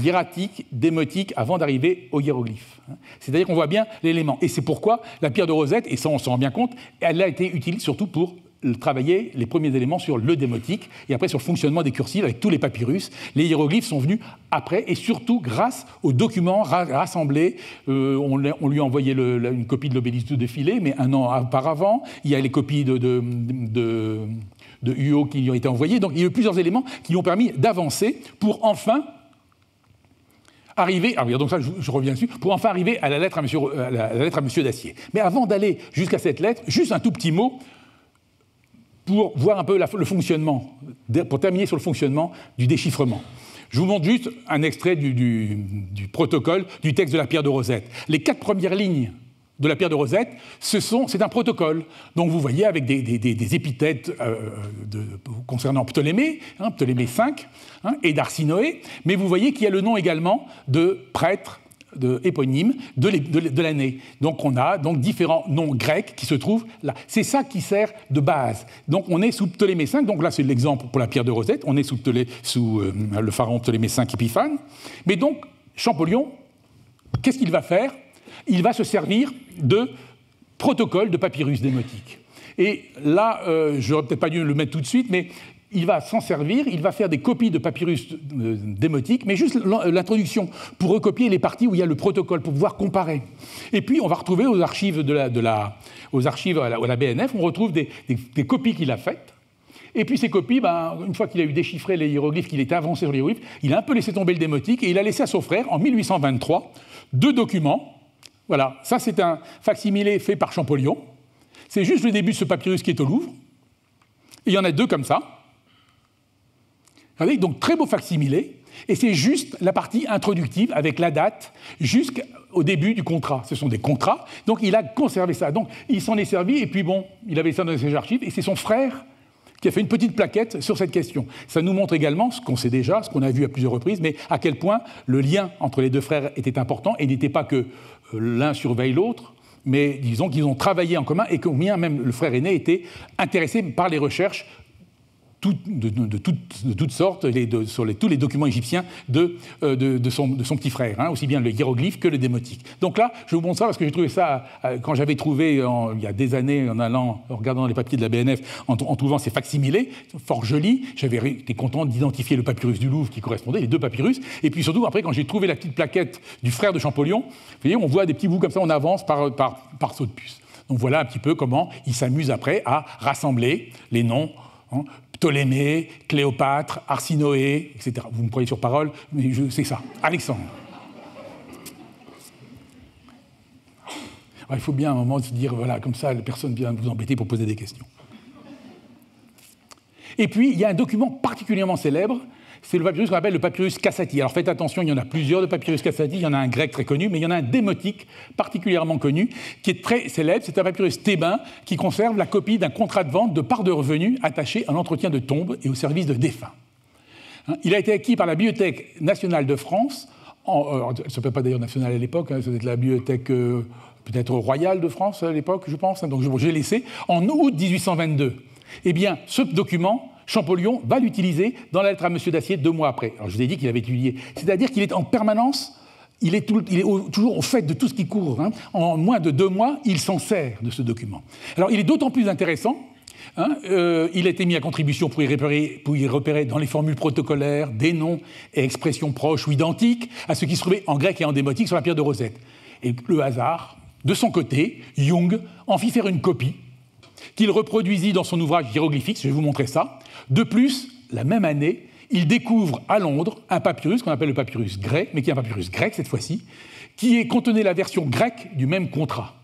hiératique, démotique, avant d'arriver au hiéroglyphe. C'est-à-dire qu'on voit bien l'élément. Et c'est pourquoi la pierre de Rosette, et ça on s'en rend bien compte, elle a été utile surtout pour travailler les premiers éléments sur le démotique et après sur le fonctionnement des cursives avec tous les papyrus. Les hiéroglyphes sont venus après et surtout grâce aux documents rassemblés. Euh, on, lui a envoyé une copie de l'obélisque de défilé, mais un an auparavant, il y a les copies de, de, UO qui lui ont été envoyées. Donc il y a eu plusieurs éléments qui lui ont permis d'avancer pour enfin arriver, alors donc ça je, reviens dessus, pour enfin arriver à la lettre à Monsieur, la Dacier. Mais avant d'aller jusqu'à cette lettre, juste un tout petit mot pour voir un peu le fonctionnement, pour terminer sur le fonctionnement du déchiffrement. Je vous montre juste un extrait du, protocole du texte de la pierre de Rosette. Les quatre premières lignes de la pierre de Rosette, c'est un protocole. Donc vous voyez avec des, épithètes euh, concernant Ptolémée, hein, Ptolémée V, hein, et d'Arsinoé, mais vous voyez qu'il y a le nom également de prêtre de, éponyme de l'année. Donc on a donc différents noms grecs qui se trouvent là. C'est ça qui sert de base. Donc on est sous Ptolémée V, donc là c'est l'exemple pour la pierre de Rosette, on est sous, euh, le pharaon Ptolémée V Épiphane. Mais donc Champollion, qu'est-ce qu'il va faire? Il va se servir de protocole de papyrus démotique. Et là, euh, je n'aurais peut-être pas dû le mettre tout de suite, mais il va s'en servir, il va faire des copies de papyrus euh, démotiques, mais juste l'introduction, pour recopier les parties où il y a le protocole, pour pouvoir comparer. Et puis, on va retrouver aux archives, de la, BNF, on retrouve des, copies qu'il a faites. Et puis ces copies, ben, une fois qu'il a eu déchiffré les hiéroglyphes, qu'il était avancé sur les hiéroglyphes, il a un peu laissé tomber le démotique et il a laissé à son frère, en 1823, deux documents. Voilà, ça c'est un facsimilé fait par Champollion. C'est juste le début de ce papyrus qui est au Louvre. Et il y en a deux comme ça donc très beau facsimilé, et c'est juste la partie introductive avec la date jusqu'au début du contrat. Ce sont des contrats, donc il a conservé ça. Donc il s'en est servi, et puis bon, il avait ça dans ses archives, et c'est son frère qui a fait une petite plaquette sur cette question. Ça nous montre également ce qu'on sait déjà, ce qu'on a vu à plusieurs reprises, mais à quel point le lien entre les deux frères était important, et n'était pas que euh, l'un surveille l'autre, mais disons qu'ils ont travaillé en commun et combien même le frère aîné était intéressé par les recherches de, toutes sortes sur tous les documents égyptiens de, euh, son, petit frère, hein, aussi bien le hiéroglyphe que le démotique. Donc là, je vous montre ça parce que j'ai trouvé ça, euh, quand j'avais trouvé il y a des années, en allant, en regardant les papiers de la BNF, en, trouvant ces facsimilés, fort jolis, j'avais été content d'identifier le papyrus du Louvre qui correspondait, les deux papyrus, et puis surtout, après, quand j'ai trouvé la petite plaquette du frère de Champollion, vous voyez, on voit des petits bouts comme ça, on avance par, par, saut de puce. Donc voilà un petit peu comment il s'amuse après à rassembler les noms hein, Ptolémée, Cléopâtre, Arsinoé, etc. Vous me croyez sur parole, mais c'est ça. Alexandre. il faut bien un moment se dire, voilà, comme ça, personne vient vous embêter pour poser des questions. Et puis, il y a un document particulièrement célèbre c'est le papyrus qu'on appelle le papyrus Cassati. Alors faites attention, il y en a plusieurs de papyrus Cassati, il y en a un grec très connu, mais il y en a un démotique particulièrement connu, qui est très célèbre. C'est un papyrus thébain qui conserve la copie d'un contrat de vente de part de revenus attaché à l'entretien de tombes et au service de défunts. Hein, il a été acquis par la Bibliothèque nationale de France, en, euh, elle ne s'appelle pas d'ailleurs nationale à l'époque, hein, c'était la Bibliothèque euh, peut-être royale de France à l'époque, je pense, hein, donc j'ai laissé, en août 1822. Eh bien, ce document Champollion va l'utiliser dans la lettre à M. Dacier deux mois après. Je vous ai dit qu'il avait étudié. C'est-à-dire qu'il est en permanence, il est, toujours au fait de tout ce qui court. Hein. En moins de deux mois, il s'en sert de ce document. Alors il est d'autant plus intéressant Hein, euh, il a été mis à contribution pour y, repérer, pour y, repérer, dans les formules protocolaires des noms et expressions proches ou identiques à ce qui se trouvait en grec et en démotique sur la pierre de Rosette. Et le hasard, de son côté, Jung en fit faire une copie qu'il reproduisit dans son ouvrage hiéroglyphique, je vais vous montrer ça. De plus, la même année, il découvre à Londres un papyrus qu'on appelle le papyrus grec, mais qui est un papyrus grec cette fois-ci, qui contenait la version grecque du même contrat.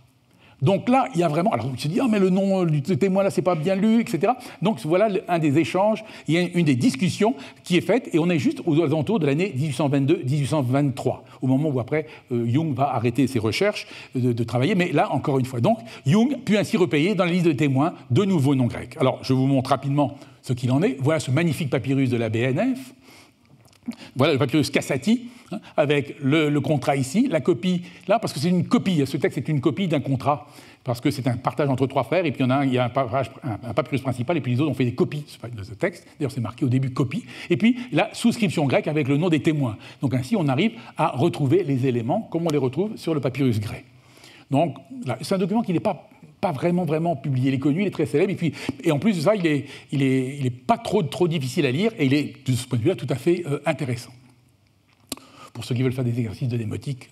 Donc là, il y a vraiment. Alors, on se dit, ah, mais le nom du témoin là, c'est pas bien lu, etc. Donc voilà un des échanges, il y a une des discussions qui est faite, et on est juste aux alentours de l'année 1822-1823, au moment où après euh, Jung va arrêter ses recherches de, de, travailler. Mais là, encore une fois, donc, Jung put ainsi repayer dans la liste de témoins de nouveaux noms grecs. Alors, je vous montre rapidement ce qu'il en est. Voilà ce magnifique papyrus de la BNF. Voilà le papyrus Cassati, hein, avec le, contrat ici, la copie là, parce que c'est une copie, ce texte est une copie d'un contrat, parce que c'est un partage entre trois frères, et puis il y, en a un, il y a un, papyrus principal, et puis les autres ont fait des copies de ce texte, d'ailleurs c'est marqué au début copie, et puis la souscription grecque avec le nom des témoins. Donc ainsi on arrive à retrouver les éléments comme on les retrouve sur le papyrus grec. Donc c'est un document qui n'est pas pas vraiment, vraiment publié. Il est connu, il est très célèbre, et, puis, et en plus de ça, il n'est il est, il est pas trop, trop difficile à lire, et il est, de ce point de vue-là, tout à fait euh, intéressant. Pour ceux qui veulent faire des exercices de démotique.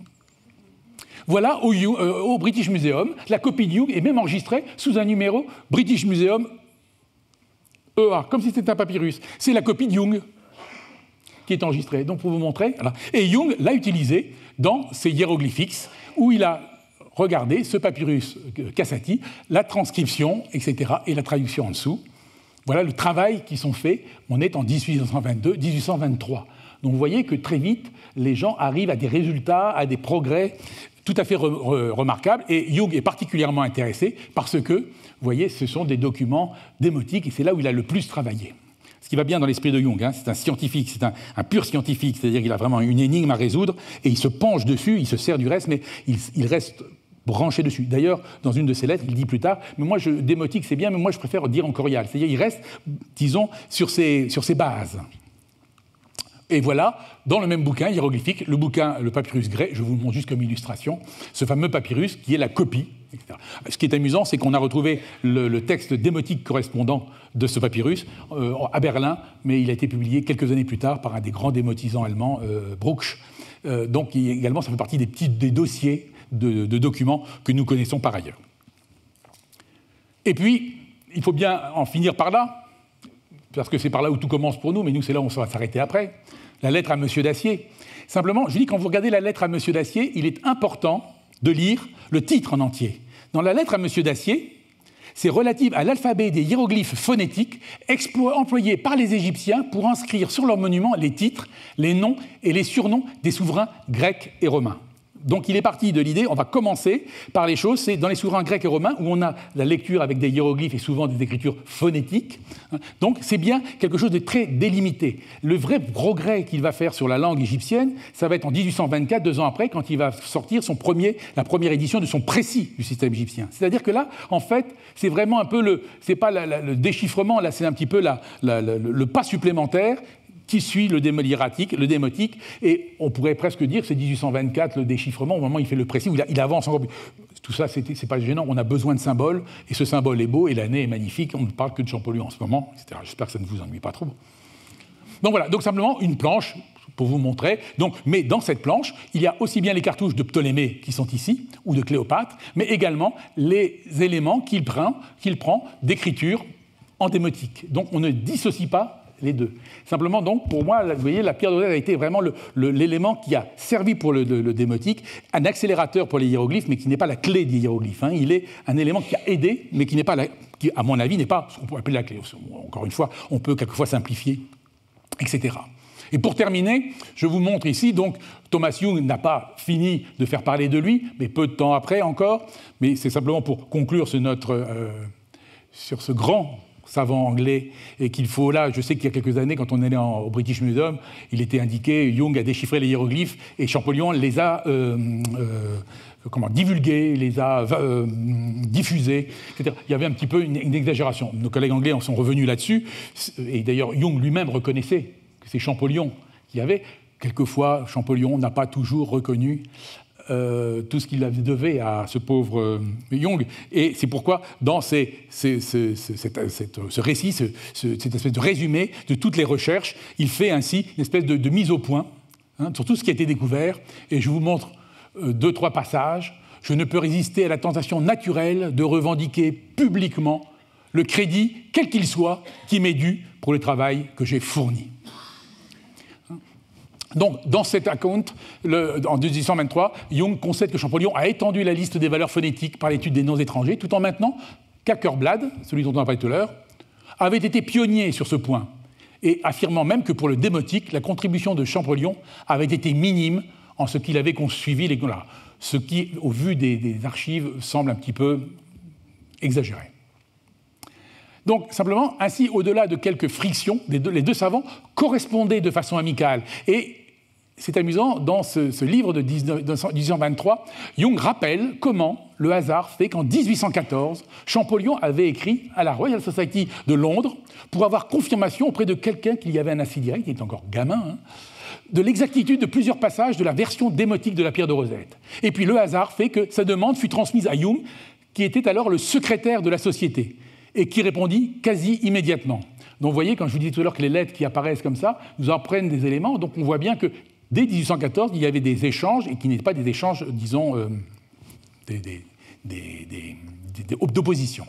Voilà au, euh, British Museum, la copie de Young est même enregistrée sous un numéro British Museum EA, comme si c'était un papyrus. C'est la copie de Young qui est enregistrée. Donc pour vous montrer, et Young l'a utilisé dans ses hiéroglyphiques, où il a regardez ce papyrus Cassati, la transcription, etc., et la traduction en dessous. Voilà le travail qui sont faits. On est en 1822-1823. Donc vous voyez que très vite, les gens arrivent à des résultats, à des progrès tout à fait remarquables. Et Jung est particulièrement intéressé parce que, vous voyez, ce sont des documents démotiques et c'est là où il a le plus travaillé. Ce qui va bien dans l'esprit de Jung, hein, c'est un scientifique, c'est un, pur scientifique, c'est-à-dire qu'il a vraiment une énigme à résoudre et il se penche dessus, il se sert du reste, mais il, reste branché dessus. D'ailleurs, dans une de ses lettres, il dit plus tard, mais moi, je, démotique, c'est bien, mais moi, je préfère dire en corial. C'est-à-dire, il reste, disons, sur ses, bases. Et voilà, dans le même bouquin hiéroglyphique, le bouquin, le papyrus grec, je vous le montre juste comme illustration, ce fameux papyrus qui est la copie. Ce qui est amusant, c'est qu'on a retrouvé le, texte démotique correspondant de ce papyrus euh, à Berlin, mais il a été publié quelques années plus tard par un des grands démotisants allemands, euh. Euh, donc également, ça fait partie des petits des dossiers de, documents que nous connaissons par ailleurs. Et puis, il faut bien en finir par là, parce que c'est par là où tout commence pour nous, mais nous, c'est là où on va s'arrêter après. La lettre à Monsieur Dacier. Simplement, je dis, quand vous regardez la lettre à Monsieur Dacier, il est important de lire le titre en entier. Dans la lettre à Monsieur Dacier, c'est relative à l'alphabet des hiéroglyphes phonétiques employés par les Égyptiens pour inscrire sur leurs monuments les titres, les noms et les surnoms des souverains grecs et romains. Donc il est parti de l'idée, on va commencer par les choses, c'est dans les souverains grecs et romains où on a la lecture avec des hiéroglyphes et souvent des écritures phonétiques. Donc c'est bien quelque chose de très délimité. Le vrai progrès qu'il va faire sur la langue égyptienne, ça va être en 1824, deux ans après, quand il va sortir son premier, la première édition de son précis du système égyptien. C'est-à-dire que là, en fait, c'est vraiment un peu le, c'est pas le déchiffrement, là c'est un petit peu le pas supplémentaire qui suit le démotique, le démotique, et on pourrait presque dire que c'est 1824 le déchiffrement, au moment où il fait le précis, où il, avance encore plus. Tout ça, c'est pas gênant, on a besoin de symboles, et ce symbole est beau, et l'année est magnifique, on ne parle que de Champollion en ce moment, etc. J'espère que ça ne vous ennuie pas trop. Donc voilà, donc simplement une planche pour vous montrer. Donc, mais dans cette planche, il y a aussi bien les cartouches de Ptolémée qui sont ici, ou de Cléopâtre, mais également les éléments qu'il prend, qu'il prend d'écriture en démotique. Donc on ne dissocie pas les deux. Simplement, donc, pour moi, vous voyez, la pierre de a été vraiment l'élément qui a servi pour le, démotique, un accélérateur pour les hiéroglyphes, mais qui n'est pas la clé des hiéroglyphes. Hein. Il est un élément qui a aidé, mais qui pas, à mon avis, n'est pas ce qu'on pourrait appeler la clé. Encore une fois, on peut quelquefois simplifier, etc. Et pour terminer, je vous montre ici, donc Thomas Young n'a pas fini de faire parler de lui, mais peu de temps après encore, mais c'est simplement pour conclure sur, notre, euh, sur ce grand savant anglais, et qu'il faut là, je sais qu'il y a quelques années, quand on est allé au British Museum, il était indiqué, Jung a déchiffré les hiéroglyphes, et Champollion les a euh, euh, comment, divulgués, les a euh, diffusés, etc. Il y avait un petit peu une, une exagération. Nos collègues anglais en sont revenus là-dessus, et d'ailleurs Jung lui-même reconnaissait que c'est Champollion qui avait. Quelquefois, Champollion n'a pas toujours reconnu euh, tout ce qu'il devait à ce pauvre euh, Jung. Et c'est pourquoi, dans ce récit, cette espèce de résumé de toutes les recherches, il fait ainsi une espèce de, mise au point hein, sur tout ce qui a été découvert. Et je vous montre euh, deux, trois passages. Je ne peux résister à la tentation naturelle de revendiquer publiquement le crédit, quel qu'il soit, qui m'est dû pour le travail que j'ai fourni. Donc, dans cet account, en 1823, Jung concède que Champollion a étendu la liste des valeurs phonétiques par l'étude des noms étrangers, tout en maintenant qu'Ackerblad, celui dont on a parlé tout à l'heure, avait été pionnier sur ce point, et affirmant même que pour le démotique, la contribution de Champollion avait été minime en ce qu'il avait suivi les ce qui, au vu des, archives, semble un petit peu exagéré. Donc, simplement, ainsi, au-delà de quelques frictions, les deux, les deux savants correspondaient de façon amicale. Et c'est amusant, dans ce, livre de 1823, Jung rappelle comment le hasard fait qu'en 1814, Champollion avait écrit à la Royal Society de Londres pour avoir confirmation auprès de quelqu'un qu'il y avait un acide direct, il était encore gamin, hein, de l'exactitude de plusieurs passages de la version démotique de la pierre de Rosette. Et puis le hasard fait que sa demande fut transmise à Jung, qui était alors le secrétaire de la société, et qui répondit quasi immédiatement. Donc vous voyez, quand je vous disais tout à l'heure que les lettres qui apparaissent comme ça nous en prennent des éléments, donc on voit bien que Dès 1814, il y avait des échanges, et qui n'étaient pas des échanges, disons, euh, d'opposition.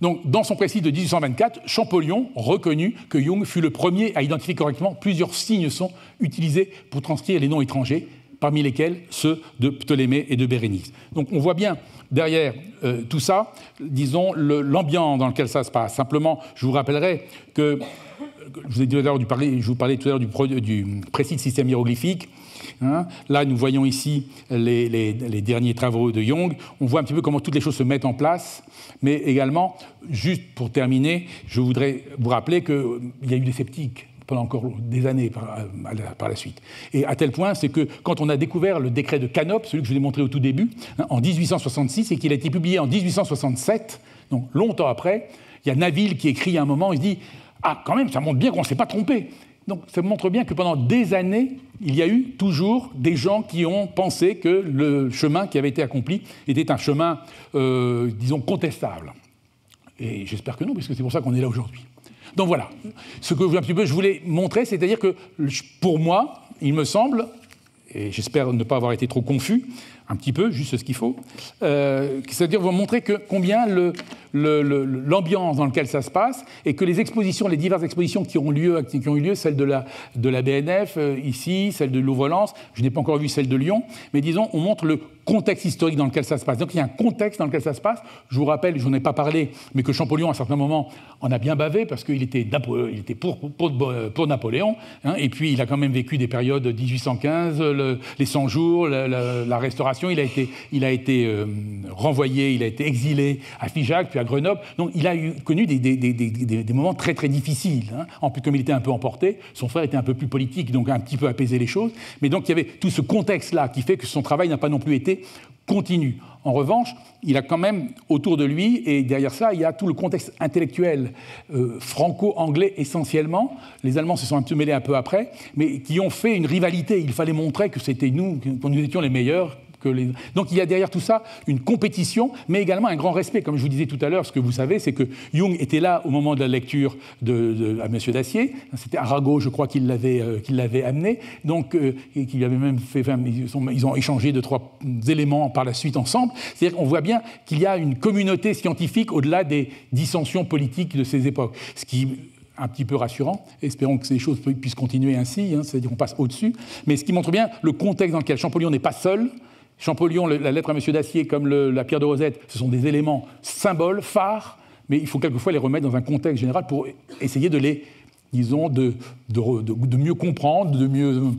Donc, dans son précis de 1824, Champollion reconnut que Jung fut le premier à identifier correctement plusieurs signes sont utilisés pour transcrire les noms étrangers, parmi lesquels ceux de Ptolémée et de Bérénice. Donc, on voit bien derrière euh, tout ça, disons, l'ambiance dans lequel ça se passe. Simplement, je vous rappellerai que je vous, du, vous parlais tout à l'heure du, du précis système hiéroglyphique. Hein. Là, nous voyons ici les, derniers travaux de Young. On voit un petit peu comment toutes les choses se mettent en place. Mais également, juste pour terminer, je voudrais vous rappeler qu'il y a eu des sceptiques pendant encore des années par, la suite. Et à tel point, c'est que quand on a découvert le décret de Canop, celui que je vous ai montré au tout début, hein, en 1866, et qu'il a été publié en 1867, donc longtemps après, il y a Naville qui écrit à un moment, il se dit Ah, quand même, ça montre bien qu'on ne s'est pas trompé. Donc ça montre bien que pendant des années, il y a eu toujours des gens qui ont pensé que le chemin qui avait été accompli était un chemin, euh, disons, contestable. Et j'espère que non, puisque c'est pour ça qu'on est là aujourd'hui. Donc voilà, ce que un petit peu, je voulais montrer, c'est-à-dire que pour moi, il me semble, et j'espère ne pas avoir été trop confus, un petit peu, juste ce qu'il faut, euh, c'est-à-dire vous montrer combien l'ambiance dans laquelle ça se passe et que les expositions, les diverses expositions qui ont, lieu, qui ont eu lieu, celle de la, de la BNF euh, ici, celle de Louvolence, je n'ai pas encore vu celle de Lyon, mais disons, on montre le contexte historique dans lequel ça se passe. Donc il y a un contexte dans lequel ça se passe. Je vous rappelle, je n'en ai pas parlé, mais que Champollion, à un certain moment, en a bien bavé parce qu'il était, il était pour, Napoléon. Hein, et puis il a quand même vécu des périodes 1815, les 100 jours, la, restauration. Il a été, il a été euh, renvoyé, il a été exilé à Figeac, puis à Grenoble. Donc il a connu des, moments très très difficiles. Hein. En plus, comme il était un peu emporté, son frère était un peu plus politique, donc un petit peu apaisé les choses. Mais donc il y avait tout ce contexte-là qui fait que son travail n'a pas non plus été continue. En revanche, il a quand même autour de lui, et derrière ça, il y a tout le contexte intellectuel euh, franco-anglais essentiellement. Les Allemands se sont un peu mêlés un peu après, mais qui ont fait une rivalité. Il fallait montrer que c'était nous, que nous étions les meilleurs, donc il y a derrière tout ça une compétition, mais également un grand respect. Comme je vous disais tout à l'heure, ce que vous savez, c'est que Jung était là au moment de la lecture de, à Monsieur Dacier. C'était Arago, je crois, qu'il l'avait euh, amené. Donc, euh, qu'il avait même fait. ils, ont échangé deux, trois éléments par la suite ensemble. C'est-à-dire qu'on voit bien qu'il y a une communauté scientifique au-delà des dissensions politiques de ces époques. Ce qui un petit peu rassurant. Espérons que ces choses puissent continuer ainsi, hein, c'est-à-dire qu'on passe au-dessus. Mais ce qui montre bien le contexte dans lequel Champollion n'est pas seul, Champollion, la lettre à M. Dacier, comme la pierre de Rosette, ce sont des éléments symboles, phares, mais il faut quelquefois les remettre dans un contexte général pour essayer de les, disons, de, mieux comprendre, de mieux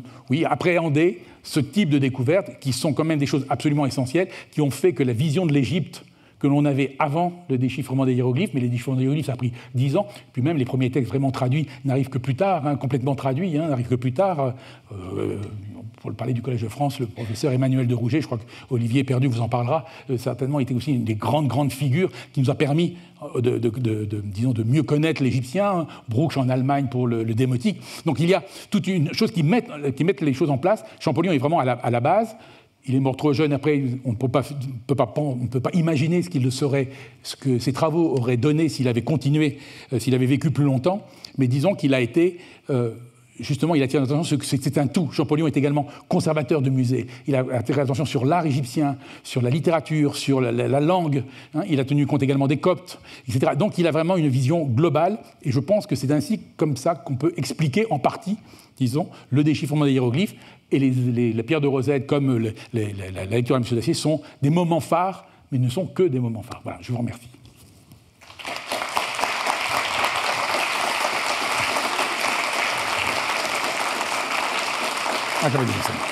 appréhender ce type de découvertes, qui sont quand même des choses absolument essentielles, qui ont fait que la vision de l'Égypte que l'on avait avant le déchiffrement des hiéroglyphes, mais les déchiffrements des hiéroglyphes, ça a pris dix ans. Puis même les premiers textes vraiment traduits n'arrivent que plus tard, hein, complètement traduits, hein, n'arrivent que plus tard. Euh, pour parler du Collège de France, le professeur Emmanuel de Rouget, je crois qu'Olivier Perdu vous en parlera, euh, certainement était aussi une des grandes, grandes figures qui nous a permis euh, de, disons, de mieux connaître l'Égyptien, Brooks en Allemagne pour le, démotique. Donc il y a toute une chose qui met, qui met les choses en place. Champollion est vraiment à la, à la base. Il est mort trop jeune. Après, on ne peut pas, peut pas, peut pas imaginer ce qu'il serait, ce que ses travaux auraient donné s'il avait continué, euh, s'il avait vécu plus longtemps. Mais disons qu'il a été euh, justement, il attire l'attention que c'est un tout. Champollion est également conservateur de musées. Il a attiré l'attention sur l'art égyptien, sur la littérature, sur la, langue. Hein. Il a tenu compte également des Coptes, etc. Donc il a vraiment une vision globale, et je pense que c'est ainsi comme ça qu'on peut expliquer en partie, disons, le déchiffrement des hiéroglyphes et les, pierres de Rosette, comme la lecture de M. Dacier, sont des moments phares, mais ne sont que des moments phares. Voilà, je vous remercie. Acaba de